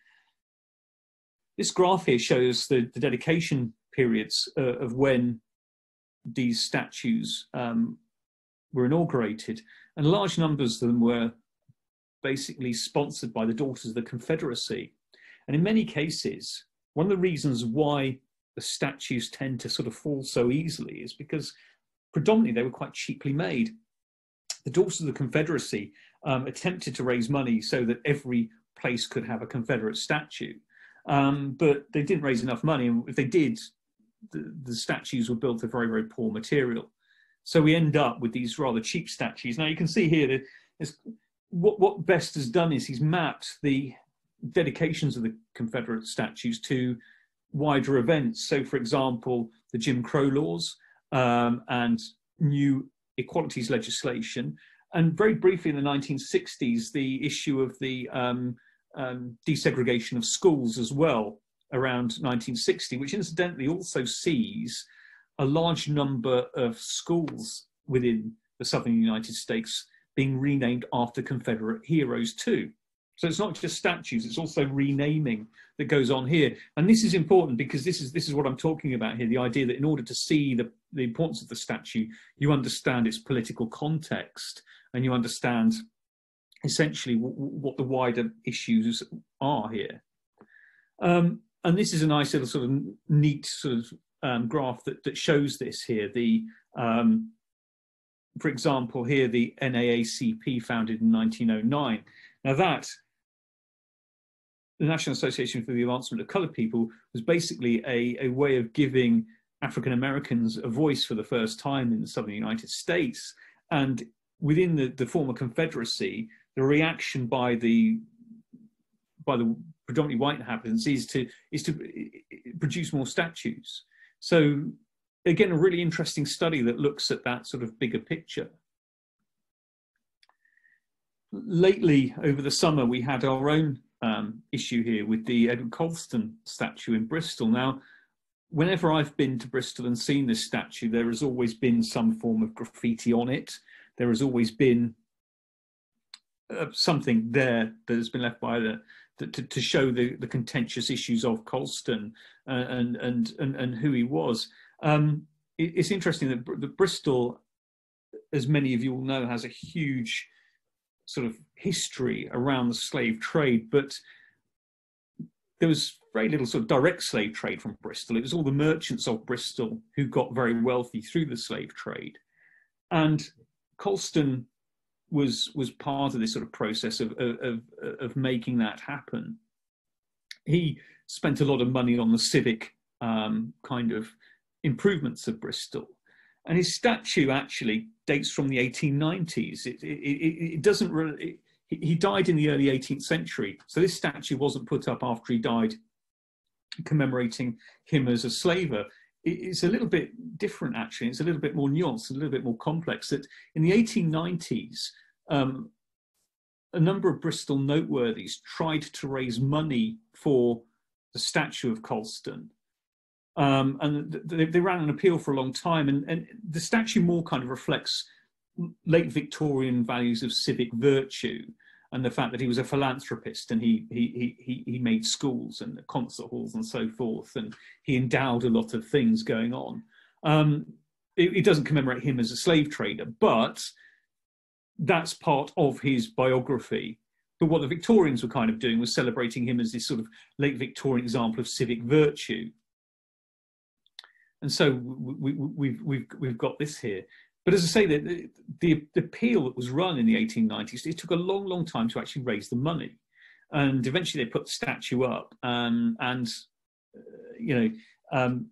This graph here shows the, the dedication periods uh, of when these statues um, were inaugurated. And large numbers of them were basically sponsored by the Daughters of the Confederacy. And in many cases, one of the reasons why the statues tend to sort of fall so easily is because predominantly they were quite cheaply made the Daughters of the Confederacy um, attempted to raise money so that every place could have a Confederate statue. Um, but they didn't raise enough money. And if they did, the, the, statues were built of very, very poor material. So we end up with these rather cheap statues. Now you can see here that what, what Best has done is he's mapped the dedications of the Confederate statues to wider events. So, for example, the Jim Crow laws um, and new equalities legislation. And very briefly in the 1960s, the issue of the um, um, desegregation of schools as well around 1960, which incidentally also sees a large number of schools within the southern United States being renamed after Confederate heroes too. So it's not just statues, it's also renaming that goes on here. And this is important because this is this is what I'm talking about here, the idea that in order to see the, the importance of the statue, you understand its political context and you understand essentially what the wider issues are here. Um, and this is a nice little sort of neat sort of um, graph that, that shows this here. The um, for example, here the NAACP founded in 1909. Now that the National Association for the Advancement of Coloured People was basically a, a way of giving African Americans a voice for the first time in the southern United States. And within the, the former Confederacy, the reaction by the by the predominantly white inhabitants is to is to produce more statues. So again, a really interesting study that looks at that sort of bigger picture. Lately, over the summer, we had our own um, issue here with the Edward Colston statue in Bristol. Now, whenever I've been to Bristol and seen this statue, there has always been some form of graffiti on it. There has always been uh, something there that has been left by the, the to, to, show the, the contentious issues of Colston uh, and, and, and and who he was. Um, it, it's interesting that, that Bristol, as many of you will know, has a huge sort of history around the slave trade, but there was very little sort of direct slave trade from Bristol. It was all the merchants of Bristol who got very wealthy through the slave trade. And Colston was was part of this sort of process of, of, of making that happen. He spent a lot of money on the civic um, kind of improvements of Bristol. And his statue actually dates from the 1890s. It, it, it, it doesn't really, he died in the early 18th century. So this statue wasn't put up after he died commemorating him as a slaver. It's a little bit different, actually. It's a little bit more nuanced, a little bit more complex. That in the 1890s, um, a number of Bristol noteworthies tried to raise money for the statue of Colston. Um, and they, they, ran an appeal for a long time, and, and, the statue more kind of reflects late Victorian values of civic virtue and the fact that he was a philanthropist and he he he he made schools and concert halls and so forth, and he endowed a lot of things going on. Um, it, it doesn't commemorate him as a slave trader, but that's part of his biography. But what the Victorians were kind of doing was celebrating him as this sort of late Victorian example of civic virtue and so we, have we, we've we've got this here. But as I say, the, the, the appeal that was run in the 1890s, it took a long, long time to actually raise the money, and eventually they put the statue up, um, and uh, you know um,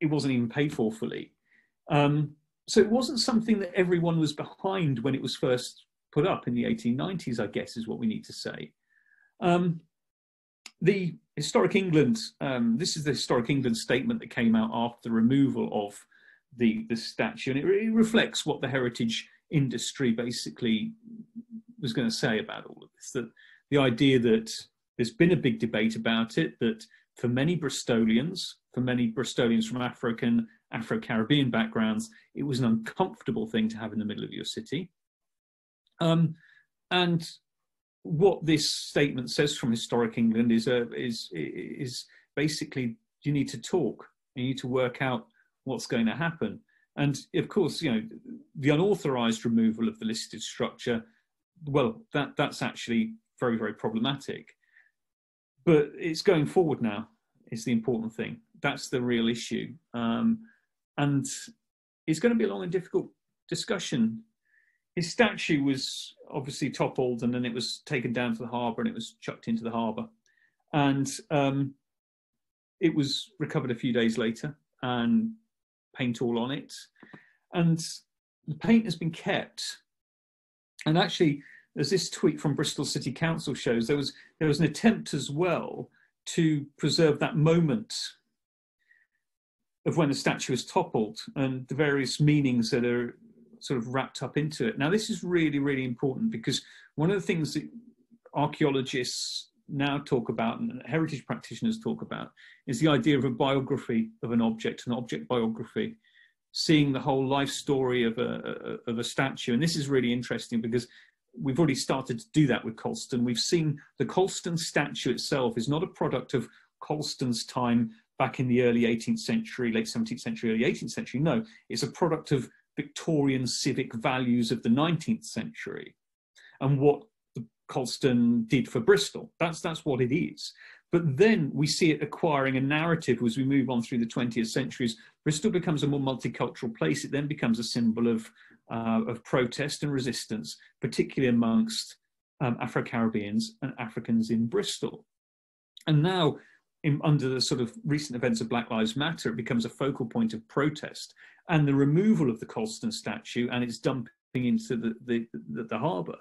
it wasn't even paid for fully. Um, so it wasn't something that everyone was behind when it was first put up in the 1890s. I guess is what we need to say. Um, the Historic England, um, this is the Historic England statement that came out after the removal of the, the statue, and it reflects what the heritage industry basically was going to say about all of this. That the idea that there's been a big debate about it, that for many Bristolians, for many Bristolians from African, Afro Caribbean backgrounds, it was an uncomfortable thing to have in the middle of your city. Um, and what this statement says from historic England is uh, is is basically you need to talk, you need to work out what's going to happen, and of course you know the unauthorised removal of the listed structure. Well, that that's actually very very problematic, but it's going forward now. Is the important thing. That's the real issue, um, and it's going to be a long and difficult discussion his statue was obviously toppled and then it was taken down to the harbour and it was chucked into the harbour. And um, it was recovered a few days later and paint all on it. And the paint has been kept. And actually, as this tweet from Bristol City Council shows, there was there was an attempt as well to preserve that moment of when the statue was toppled and the various meanings that are sort of wrapped up into it. Now, this is really, really important because one of the things that archaeologists now talk about and heritage practitioners talk about is the idea of a biography of an object, an object biography. seeing the whole life story of a, of a statue. And this is really interesting because we've already started to do that with Colston. We've seen the Colston statue itself is not a product of Colston's time back in the early 18th century, late 17th century, early 18th century. No, it's a product of Victorian civic values of the 19th century and what Colston did for Bristol. That's, that's what it is. But then we see it acquiring a narrative as we move on through the 20th centuries. Bristol becomes a more multicultural place. It then becomes a symbol of, uh, of protest and resistance, particularly amongst um, Afro Caribbeans and Africans in Bristol. And now, in, under the sort of recent events of Black Lives Matter, it becomes a focal point of protest. And the removal of the Colston statue and its dumping into the, the, the, the harbour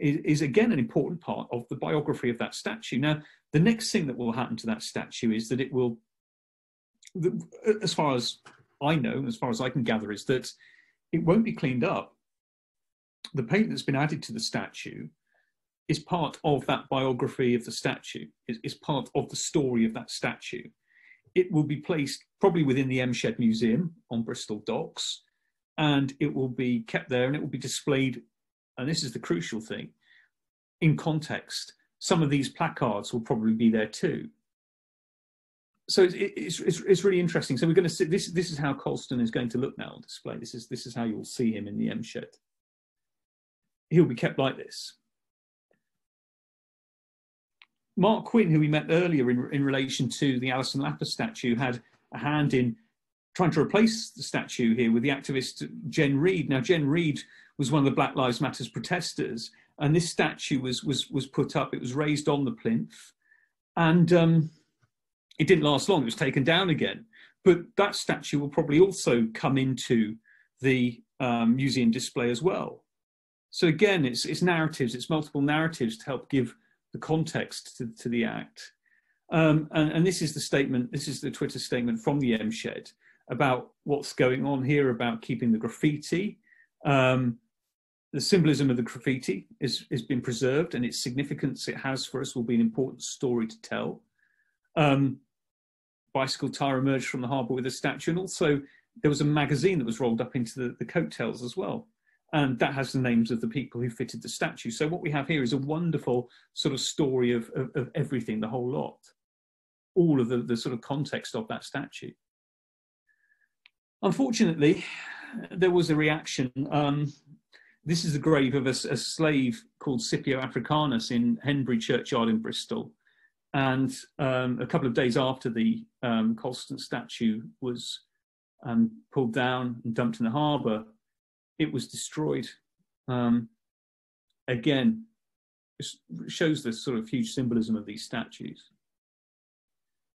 is, is, again an important part of the biography of that statue. Now, the next thing that will happen to that statue is that it will, as far as I know, as far as I can gather, is that it won't be cleaned up. The paint that's been added to the statue is part of that biography of the statue, is, part of the story of that statue. It will be placed probably within the M Shed Museum on Bristol Docks, and it will be kept there and it will be displayed. And this is the crucial thing in context some of these placards will probably be there too. So it's, it's, it's, it's really interesting. So we're going to see this. This is how Colston is going to look now on display. This is this is how you'll see him in the M shed. He'll be kept like this. Marc Quinn, who we met earlier in, in relation to the Alison Lapper statue, had a hand in trying to replace the statue here with the activist Jen Reid. Now, Jen Reid was one of the Black Lives Matters protesters, and this statue was was was put up. It was raised on the plinth, and um, it didn't last long. It was taken down again. But that statue will probably also come into the um, museum display as well. So again, it's it's narratives. It's multiple narratives to help give the context to, to the act. Um, and, and, this is the statement. This is the Twitter statement from the M Shed about what's going on here about keeping the graffiti. Um, the symbolism of the graffiti is, is been preserved and its significance it has for us will be an important story to tell. Um, bicycle tire emerged from the harbour with a statue and also there was a magazine that was rolled up into the, the coattails as well. And that has the names of the people who fitted the statue. So what we have here is a wonderful sort of story of, of, of everything, the whole lot, all of the, the sort of context of that statue. Unfortunately, there was a reaction. Um, this is the grave of a, a slave called Scipio Africanus in Henbury Churchyard in Bristol. And um, a couple of days after the um, Colston statue was um, pulled down and dumped in the harbour, it was destroyed. Um, again, it shows the sort of huge symbolism of these statues.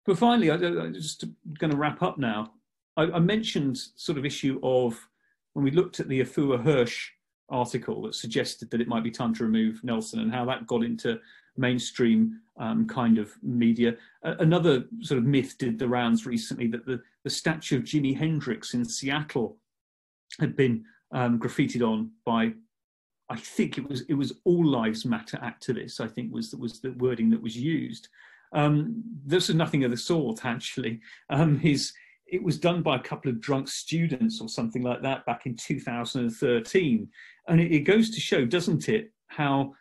But finally, I, am just going to wrap up now. I, I mentioned sort of issue of when we looked at the Afua Hirsch article that suggested that it might be time to remove Nelson and how that got into mainstream um, kind of media. Uh, another sort of myth did the rounds recently that the, the statue of Jimi Hendrix in Seattle had been um, graffitied on by, I think it was it was All Lives Matter activists. I think was that was the wording that was used. Um, this is nothing of the sort actually. Um, his it was done by a couple of drunk students or something like that back in 2013. And it, it goes to show, doesn't it, how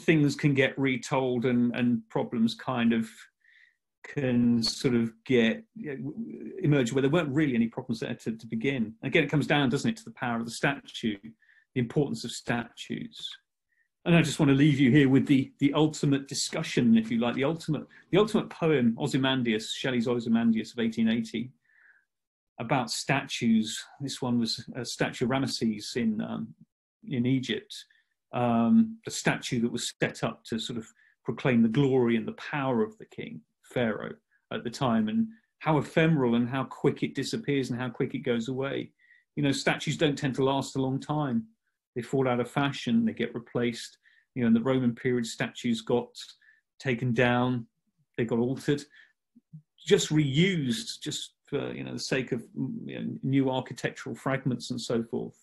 things can get retold and, and problems kind of can sort of get emerge where there weren't really any problems there to, to begin. Again, it comes down, doesn't it, to the power of the statue, the importance of statues. And I just want to leave you here with the the ultimate discussion, if you like, the ultimate the ultimate poem, Ozymandias, Shelley's Ozymandias of 1880, about statues. This one was a statue of Ramesses in um, in Egypt, um, the statue that was set up to sort of proclaim the glory and the power of the king Pharaoh at the time, and how ephemeral and how quick it disappears and how quick it goes away. You know, statues don't tend to last a long time. They fall out of fashion. They get replaced. You know, in the Roman period, statues got taken down. They got altered, just reused, just for you know the sake of you know, new architectural fragments and so forth.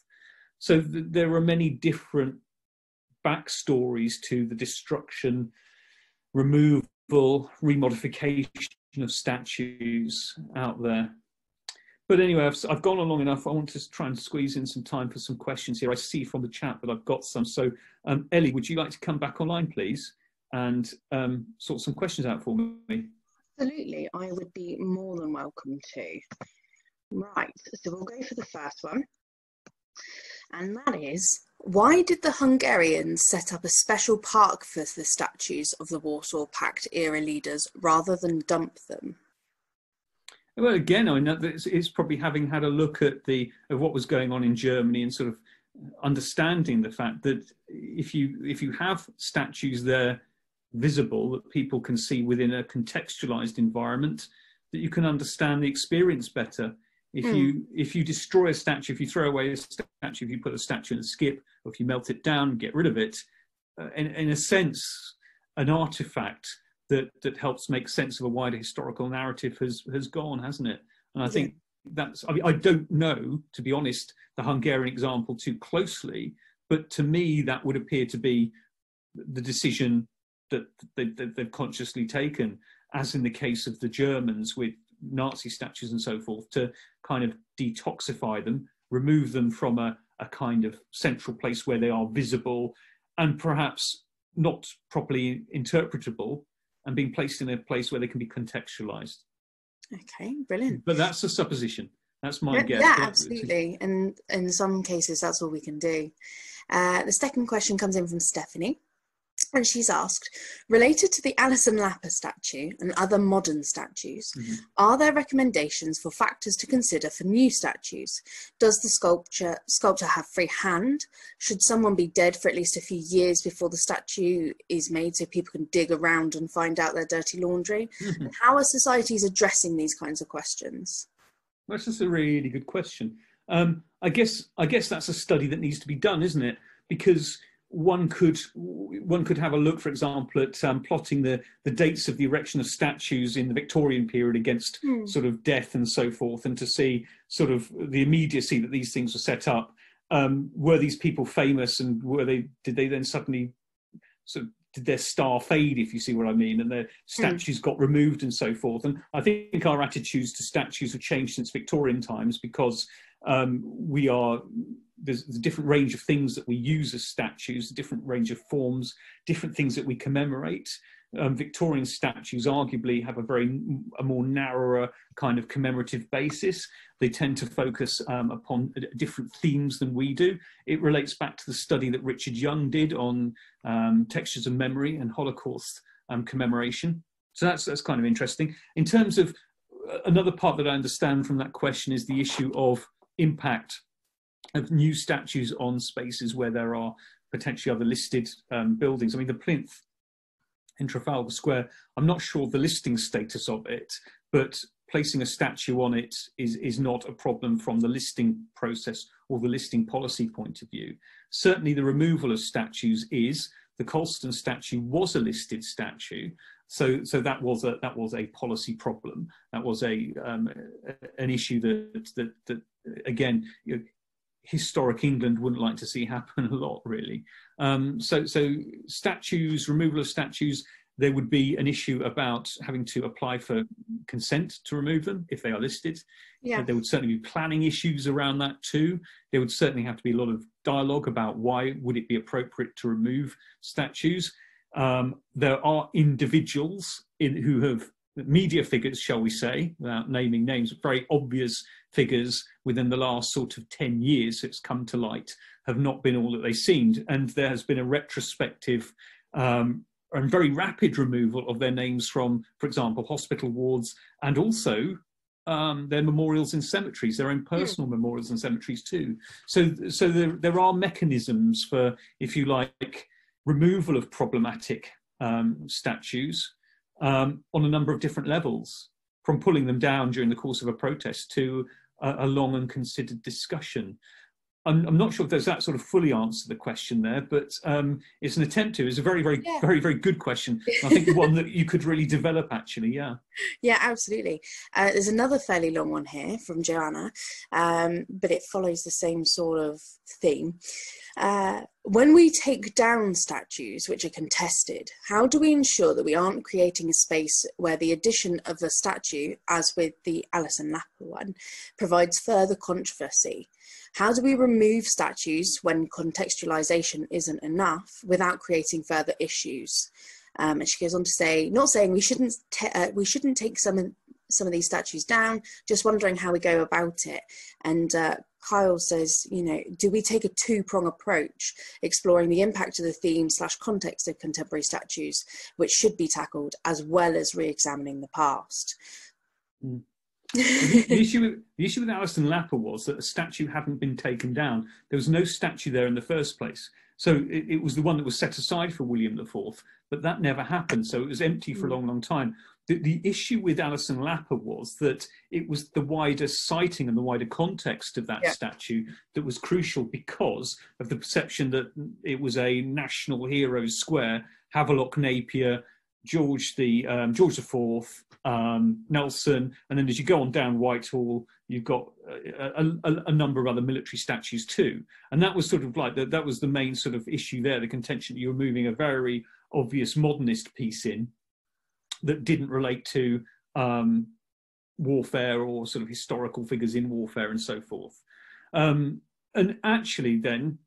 So th- there are many different backstories to the destruction, removal, remodification of statues out there. but anyway, I've, I've gone on long enough. I want to try and squeeze in some time for some questions here. I see from the chat that I've got some. So, um, Ellie, would you like to come back online, please, and um, sort some questions out for me? Absolutely, I would be more than welcome to. Right, so we'll go for the first one. And that is why did the Hungarians set up a special park for the statues of the Warsaw Pact era leaders rather than dump them? Well, again, I know that it's, probably having had a look at the of what was going on in Germany and sort of understanding the fact that if you if you have statues there visible that people can see within a contextualized environment, that you can understand the experience better. If mm. you if you destroy a statue, if you throw away a statue, if you put a statue in a skip, or if you melt it down, get rid of it, uh, in, in a sense, an artifact that that helps make sense of a wider historical narrative has has gone, hasn't it? And I yeah. think that's. I mean, I don't know, to be honest, the Hungarian example too closely, but to me, that would appear to be the decision that they, they've consciously taken, as in the case of the Germans with Nazi statues and so forth, to kind of detoxify them, remove them from a, a kind of central place where they are visible and perhaps not properly interpretable and being placed in a place where they can be contextualized. Okay, brilliant. But that's a supposition. That's my yeah, guess. Yeah, absolutely. And in some cases, that's all we can do. Uh, the second question comes in from Stephanie. And she's asked, related to the Alison Lapper statue and other modern statues, mm-hmm. are there recommendations for factors to consider for new statues? Does the sculpture sculptor have free hand? Should someone be dead for at least a few years before the statue is made so people can dig around and find out their dirty laundry? Mm-hmm. And how are societies addressing these kinds of questions? That's just a really good question. Um, I guess I guess that's a study that needs to be done, isn't it? Because one could one could have a look, for example, at um, plotting the the dates of the erection of statues in the Victorian period against mm. sort of death and so forth, and to see sort of the immediacy that these things were set up. Um, were these people famous, and were they? Did they then suddenly sort of did their star fade, if you see what I mean, and their hmm. statues mm. got removed and so forth. And I think our attitudes to statues have changed since Victorian times because um, we are there's a different range of things that we use as statues, a different range of forms, different things that we commemorate. Um, Victorian statues arguably have a very a more narrower kind of commemorative basis. They tend to focus um, upon different themes than we do. It relates back to the study that Richard Young did on um, textures of memory and Holocaust um, commemoration. So that's that's kind of interesting. In terms of uh, another part that I understand from that question is the issue of impact of new statues on spaces where there are potentially other listed um, buildings. I mean, the plinth in Trafalgar Square, I'm not sure the listing status of it, but placing a statue on it is, is not a problem from the listing process or the listing policy point of view. Certainly the removal of statues is. The Colston statue was a listed statue, so so that was a that was a policy problem. That was a um, an issue that that that again historic England wouldn't like to see happen <laughs> a lot, really. Um, so, so statues, removal of statues, there would be an issue about having to apply for consent to remove them if they are listed. Yeah. There would certainly be planning issues around that too. There would certainly have to be a lot of dialogue about why would it be appropriate to remove statues. Um, there are individuals in, who have media figures, shall we say, without naming names, very obvious figures within the last sort of 10 years it's come to light have not been all that they seemed. And there has been a retrospective um, and very rapid removal of their names from, for example, hospital wards and also um, their memorials in cemeteries, their own personal mm. memorials in cemeteries too. So, so there, there are mechanisms for, if you like, removal of problematic um, statues um, on a number of different levels, from pulling them down during the course of a protest to a, a long and considered discussion. I'm, I'm, not sure if there's that sort of fully answer the question there, but um, it's an attempt to. It's a very, very, yeah. very, very good question. I think <laughs> one that you could really develop, actually. Yeah. Yeah, absolutely. Uh, there's another fairly long one here from Joanna, um, but it follows the same sort of theme. Uh, when we take down statues which are contested, how do we ensure that we aren't creating a space where the addition of a statue, as with the Alison Lapper one, provides further controversy? How do we remove statues when contextualization isn't enough without creating further issues? Um, and she goes on to say, not saying we shouldn't uh, we shouldn't take some some of these statues down, just wondering how we go about it. And uh, Kyle says, you know, do we take a two-prong approach, exploring the impact of the theme slash context of contemporary statues, which should be tackled, as well as re-examining the past? Mm. the, <laughs> the, issue with, the issue with Alison Lapper was that a statue hadn't been taken down. There was no statue there in the first place. So it, it was the one that was set aside for William IV, but that never happened. So it was empty for a mm. long, long time the, the issue with Alison Lapper was that it was the wider sighting and the wider context of that yeah. statue that was crucial because of the perception that it was a national heroes square. Havelock Napier, George the um, George the Fourth, um, Nelson, and then as you go on down Whitehall, you've got a, a, a, number of other military statues too. And that was sort of like the, that was the main sort of issue there, the contention that you were moving a very obvious modernist piece in that didn't relate to um, warfare or sort of historical figures in warfare and so forth. Um, and actually, then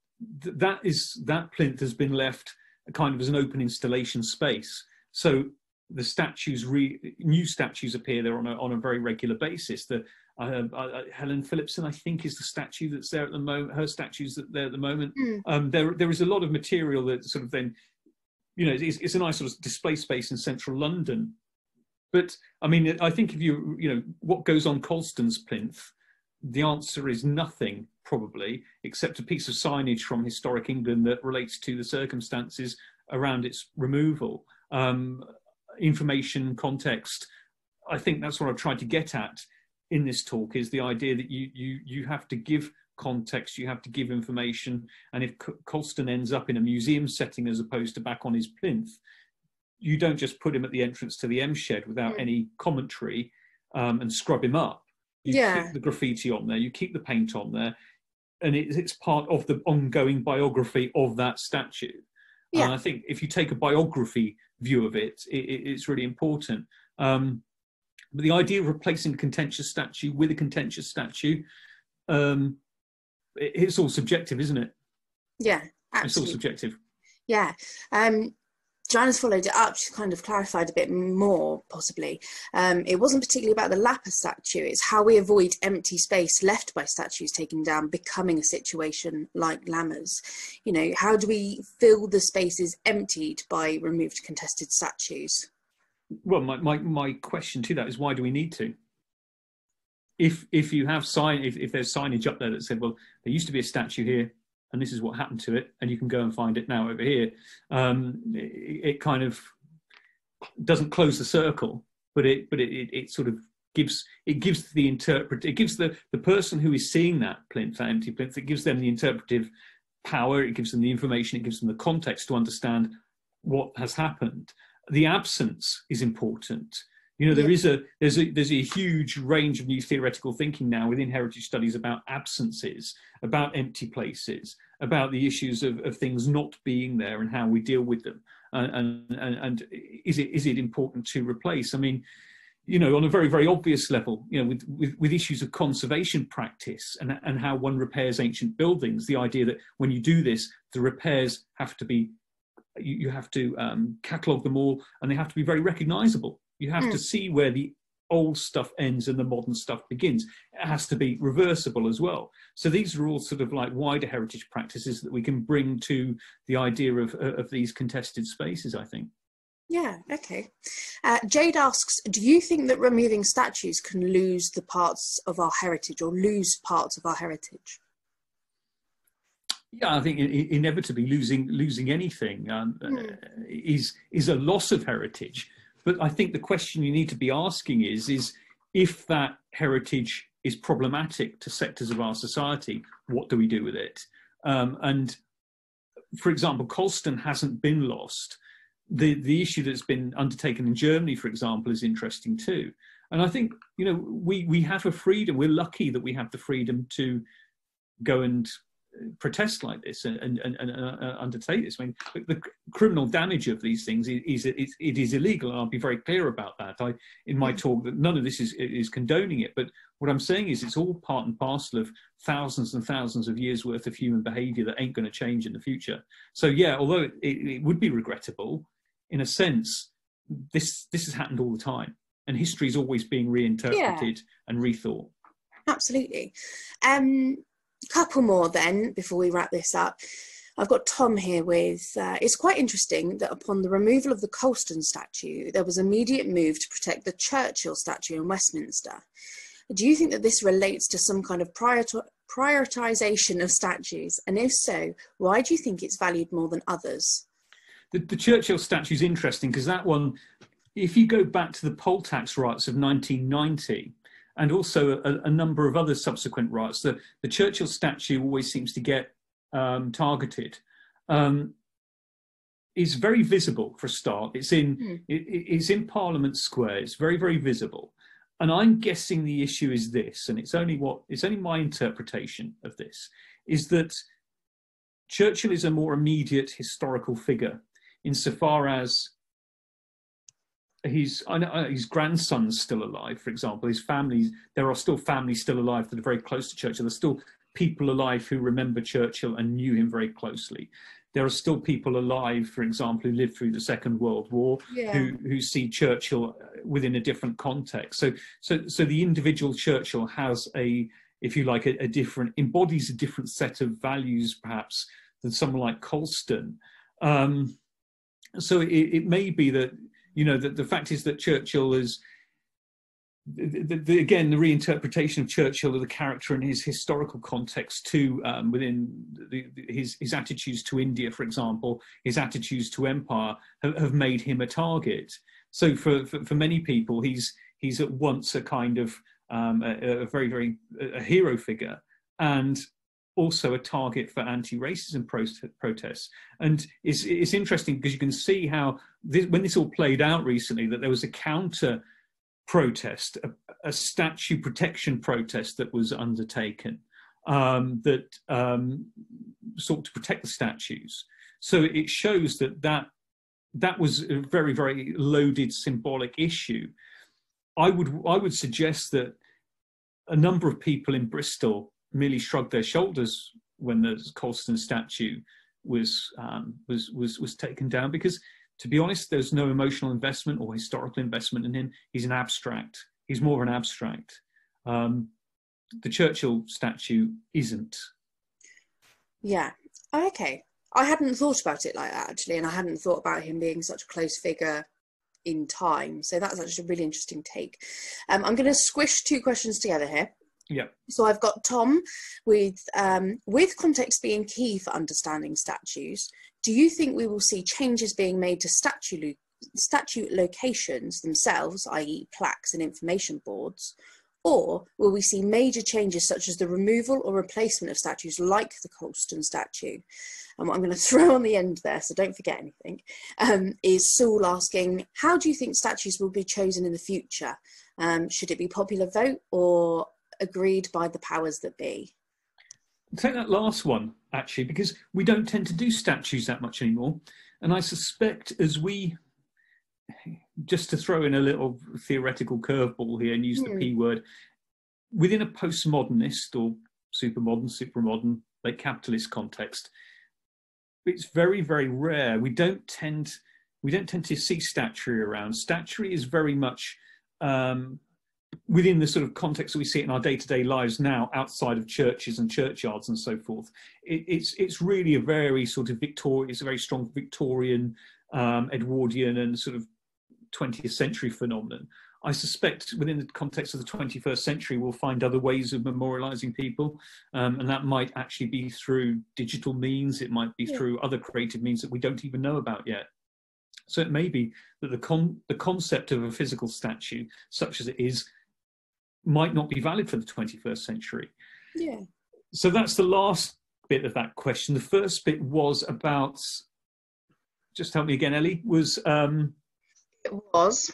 th- that is that plinth has been left kind of as an open installation space. So the statues, re- new statues appear there on a on a very regular basis. The uh, uh, Helen Phillipson, I think, is the statue that's there at the moment. Her statues that there at the moment. Mm. Um, there there is a lot of material that sort of then you know, it's, it's a nice sort of display space in central London. But I mean, I think if you, you know, what goes on Colston's plinth, the answer is nothing probably, except a piece of signage from historic England that relates to the circumstances around its removal. Um, information, context. I think that's what I've tried to get at in this talk is the idea that you you you have to give context, you have to give information. And if Colston ends up in a museum setting as opposed to back on his plinth, you don't just put him at the entrance to the M shed without mm. any commentary um, and scrub him up. You yeah. keep the graffiti on there, you keep the paint on there, and it, it's part of the ongoing biography of that statue. Yeah. And I think if you take a biography view of it, it it's really important. Um, but the idea of replacing a contentious statue with a contentious statue um, it's all subjective, isn't it? Yeah, absolutely. It's all subjective. Yeah. Um, Joanna's followed it up. She's kind of clarified a bit more, possibly. Um, it wasn't particularly about the Lapper statue. It's how we avoid empty space left by statues taken down becoming a situation like Lammers. You know, how do we fill the spaces emptied by removed contested statues? Well, my, my, my question to that is why do we need to? If if you have sign if, if there's signage up there that said well there used to be a statue here and this is what happened to it and you can go and find it now over here um, it, it, kind of doesn't close the circle but it but it, it, it, sort of gives it gives the interpret it gives the the person who is seeing that plinth that empty plinth it gives them the interpretive power it gives them the information it gives them the context to understand what has happened. The absence is important you know, there is a there's a there's a huge range of new theoretical thinking now within heritage studies about absences, about empty places, about the issues of, of things not being there and how we deal with them. And, and and is it is it important to replace? I mean, you know, on a very very obvious level, you know, with with, with issues of conservation practice and and how one repairs ancient buildings, the idea that when you do this, the repairs have to be you, you have to um, catalogue them all and they have to be very recognisable you have mm. to see where the old stuff ends and the modern stuff begins. It has to be reversible as well. So these are all sort of like wider heritage practices that we can bring to the idea of, of these contested spaces, I think. Yeah, okay. Uh, Jade asks, do you think that removing statues can lose the parts of our heritage or lose parts of our heritage? Yeah, I think inevitably losing losing anything um, mm. is is a loss of heritage. But I think the question you need to be asking is, is if that heritage is problematic to sectors of our society, what do we do with it? Um, and for example, Colston hasn't been lost. The, the issue that's been undertaken in Germany, for example, is interesting too. And I think, you know, we, we have a freedom, we're lucky that we have the freedom to go and protest like this and, and, and, uh, undertake this. I mean, the, criminal damage of these things is, is it is illegal, and I'll be very clear about that. I, in my talk, that none of this is is condoning it, but what I'm saying is it's all part and parcel of thousands and thousands of years worth of human behaviour that ain't going to change in the future. So yeah, although it, it would be regrettable, in a sense, this this has happened all the time, and history is always being reinterpreted yeah. and rethought. Absolutely. Um, couple more then before we wrap this up. I've got Tom here with. Uh, it's quite interesting that upon the removal of the Colston statue, there was an immediate move to protect the Churchill statue in Westminster. Do you think that this relates to some kind of prior prioritization of statues? And if so, why do you think it's valued more than others? The, the Churchill statue is interesting because that one, if you go back to the poll tax riots of 1990, and also a, a, number of other subsequent riots. The, the Churchill statue always seems to get um, targeted. Um, is very visible for a start. It's in mm. it, it's in Parliament Square. It's very very visible, and I'm guessing the issue is this, and it's only what it's only my interpretation of this is that Churchill is a more immediate historical figure insofar as his his grandson's still alive, for example. His family, there are still families still alive that are very close to Churchill. There's still people alive who remember Churchill and knew him very closely. There are still people alive, for example, who lived through the Second World War, yeah. who who see Churchill within a different context. So so so the individual Churchill has a, if you like, a, a different embodies a different set of values, perhaps, than someone like Colston. Um, so it, it may be that you know, the, the fact is that Churchill is, the, the, again, the reinterpretation of Churchill of the character and his historical context too, um, within the, his, his attitudes to India, for example, his attitudes to empire have, have made him a target. So for, for, for, many people, he's, he's at once a kind of um, a, a, very, very a hero figure and also a target for anti-racism protests. And it's, it's interesting because you can see how this, when this all played out recently, that there was a counter protest, a, a statue protection protest that was undertaken um, that um, sought to protect the statues. So it shows that that that was a very very loaded symbolic issue. I would I would suggest that a number of people in Bristol merely shrugged their shoulders when the Colston statue was um, was was was taken down because to be honest there's no emotional investment or historical investment in him. He's an abstract. He's more of an abstract. Um, the churchill statue isn't. Yeah. Okay. I hadn't thought about it like that actually and i hadn't thought about him being such a close figure in time. So that's actually a really interesting take. Um, i'm going to squish two questions together here yeah. So I've got Tom with um, with context being key for understanding statues. Do you think we will see changes being made to statue lo- statue locations themselves, i.e., plaques and information boards, or will we see major changes such as the removal or replacement of statues like the Colston statue? And what I'm going <laughs> to throw on the end there, so don't forget anything, um, is Saul asking, how do you think statues will be chosen in the future? Um, should it be popular vote or agreed by the powers that be. Take that last one, actually, because we don't tend to do statues that much anymore. And I suspect as we, just to throw in a little theoretical curveball here and use the hmm. P word, within a postmodernist or supermodern, supermodern, like capitalist context, it's very, very rare. We don't tend we don't tend to see statuary around. Statuary is very much um, within the sort of context that we see it in our day-to-day lives now outside of churches and churchyards and so forth it, it's it's really a very sort of victorian it's a very strong victorian um, edwardian and sort of 20th century phenomenon i suspect within the context of the 21st century we'll find other ways of memorializing people um, and that might actually be through digital means it might be yeah. through other creative means that we don't even know about yet so it may be that the con- the concept of a physical statue such as it is might not be valid for the 21st century. Yeah. So that's the last bit of that question. The first bit was about, just help me again, Ellie, was. Um, it was.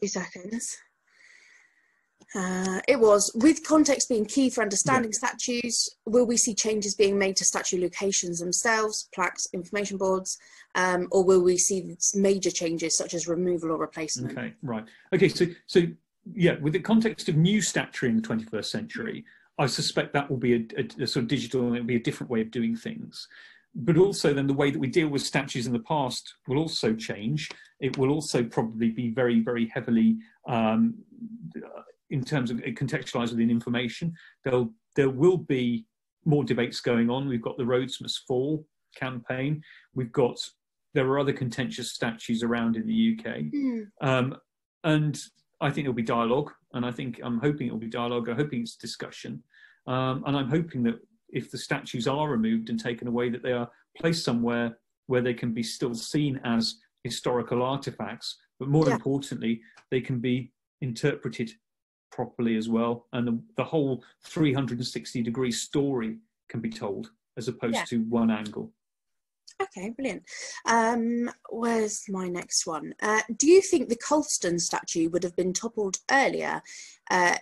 Two seconds. Uh, it was with context being key for understanding yeah. statues. Will we see changes being made to statue locations themselves, plaques, information boards, um, or will we see major changes such as removal or replacement? Okay, right. Okay, so so yeah, with the context of new statuary in the 21st century, I suspect that will be a, a, a sort of digital and it'll be a different way of doing things. But also, then the way that we deal with statues in the past will also change. It will also probably be very, very heavily um, in terms of contextualized within information. There'll, there will be more debates going on. We've got the Rhodes Must Fall campaign. We've got there are other contentious statues around in the UK, mm. um, and I think there'll be dialogue. And I think I'm hoping it'll be dialogue. I'm hoping it's discussion, um, and I'm hoping that if the statues are removed and taken away, that they are placed somewhere where they can be still seen as historical artifacts, but more yeah. importantly, they can be interpreted properly as well, and the, the whole 360 degree story can be told as opposed yeah. to one angle. Okay, brilliant. Um, where's my next one? Uh, do you think the Colston statue would have been toppled earlier? Uh,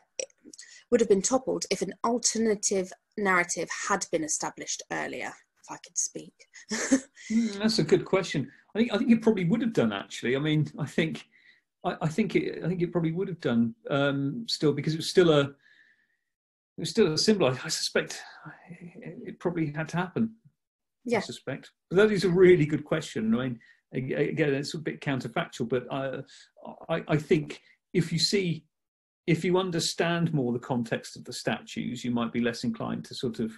would have been toppled if an alternative narrative had been established earlier? If I could speak. <laughs> mm, that's a good question. I think I think it probably would have done actually. I mean, I think I, I think it I think it probably would have done um, still because it was still a it was still a symbol. I, I suspect it, it probably had to happen. Yeah. I suspect. But that is a really good question. I mean, again, it's a bit counterfactual, but I, I, I think if you see, if you understand more the context of the statues, you might be less inclined to sort of.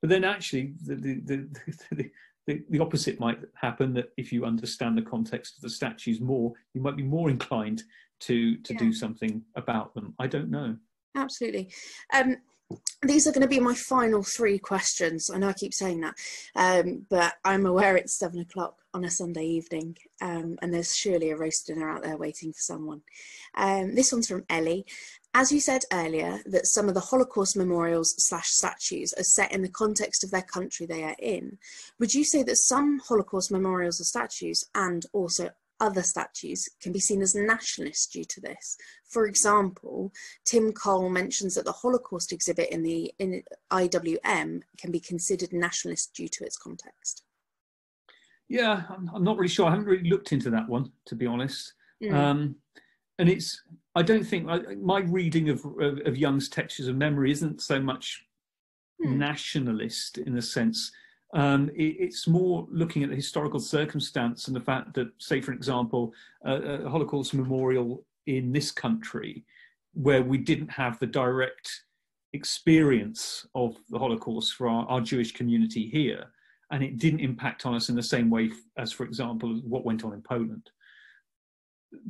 But then, actually, the the the, <laughs> the, the, the opposite might happen. That if you understand the context of the statues more, you might be more inclined to to yeah. do something about them. I don't know. Absolutely. Um, these are going to be my final three questions. I know I keep saying that, um, but I'm aware it's seven o'clock on a Sunday evening, um, and there's surely a roast dinner out there waiting for someone. Um, this one's from Ellie. As you said earlier, that some of the Holocaust memorials slash statues are set in the context of their country they are in. Would you say that some Holocaust memorials or statues, and also other statues can be seen as nationalist due to this. For example, Tim Cole mentions that the Holocaust exhibit in the in IWM can be considered nationalist due to its context. Yeah, I'm, I'm not really sure. I haven't really looked into that one, to be honest. Mm. Um, and it's, I don't think, my reading of, of, of Young's Textures of Memory isn't so much mm. nationalist in the sense um, it, it's more looking at the historical circumstance and the fact that, say, for example, a Holocaust memorial in this country, where we didn't have the direct experience of the Holocaust for our, our Jewish community here, and it didn't impact on us in the same way as, for example, what went on in Poland.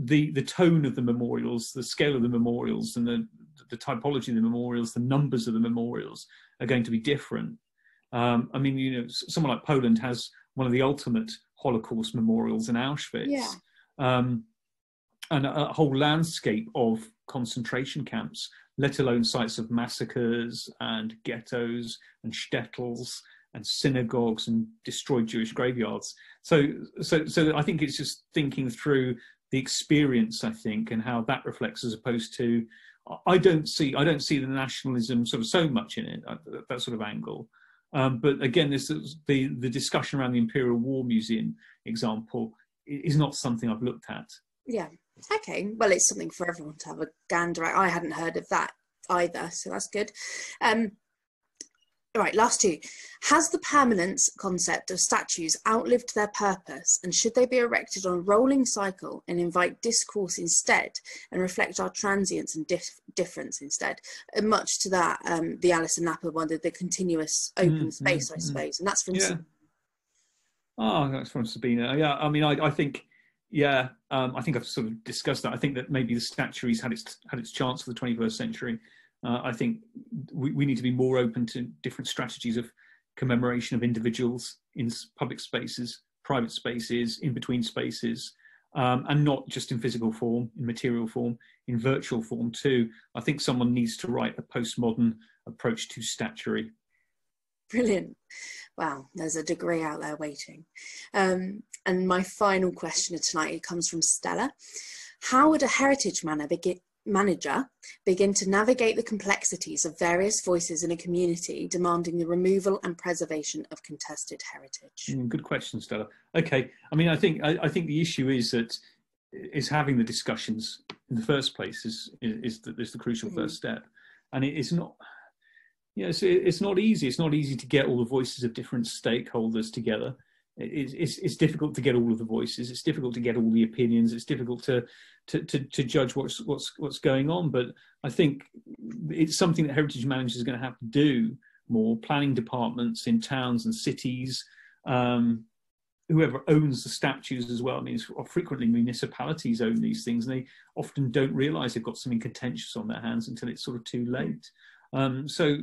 The the tone of the memorials, the scale of the memorials, and the the typology of the memorials, the numbers of the memorials are going to be different um, I mean, you know, someone like Poland has one of the ultimate Holocaust memorials in Auschwitz. Yeah. Um, and a, a, whole landscape of concentration camps, let alone sites of massacres and ghettos and shtetls and synagogues and destroyed Jewish graveyards. So, so, so I think it's just thinking through the experience, I think, and how that reflects as opposed to, I don't see, I don't see the nationalism sort of so much in it, uh, that sort of angle. Um, but again, this the the discussion around the Imperial War Museum example is not something I've looked at. Yeah. Okay. Well, it's something for everyone to have a gander at. I hadn't heard of that either, so that's good. Um, Right, last two. Has the permanence concept of statues outlived their purpose and should they be erected on a rolling cycle and invite discourse instead and reflect our transience and dif- difference instead? And much to that, um, the Alison Lapper one, the, the continuous open mm, space, mm, I mm. suppose. And that's from. Yeah. Oh, that's from Sabina. Yeah, I mean, I, I think, yeah, um, I think I've sort of discussed that. I think that maybe the statuaries had its had its chance for the 21st century uh, I think we, we need to be more open to different strategies of commemoration of individuals in public spaces, private spaces, in between spaces, um, and not just in physical form, in material form, in virtual form too. I think someone needs to write a postmodern approach to statuary. Brilliant. Wow, there's a degree out there waiting. Um, and my final question of tonight it comes from Stella. How would a heritage manor be, manager begin to navigate the complexities of various voices in a community demanding the removal and preservation of contested heritage? Mm, good question, Stella. Okay, I mean, I think I, I, think the issue is that is having the discussions in the first place is is, the, is the crucial mm. first step, and it is not. You know, it's, it's not easy. It's not easy to get all the voices of different stakeholders together it's, it's, it's, difficult to get all of the voices. It's difficult to get all the opinions. It's difficult to, to, to, to, judge what's, what's, what's going on. But I think it's something that heritage managers are going to have to do more. Planning departments in towns and cities, um, whoever owns the statues as well. I mean, frequently municipalities own these things, and they often don't realise they've got something contentious on their hands until it's sort of too late. Um, so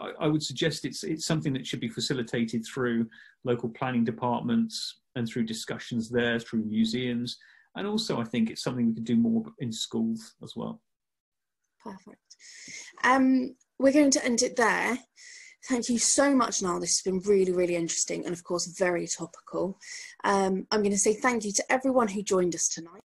I, I, would suggest it's it's something that should be facilitated through local planning departments and through discussions there, through museums, and also I think it's something we could do more in schools as well. Perfect. Um, we're going to end it there. Thank you so much, Niall. This has been really, really interesting and, of course, very topical. Um, I'm going to say thank you to everyone who joined us tonight.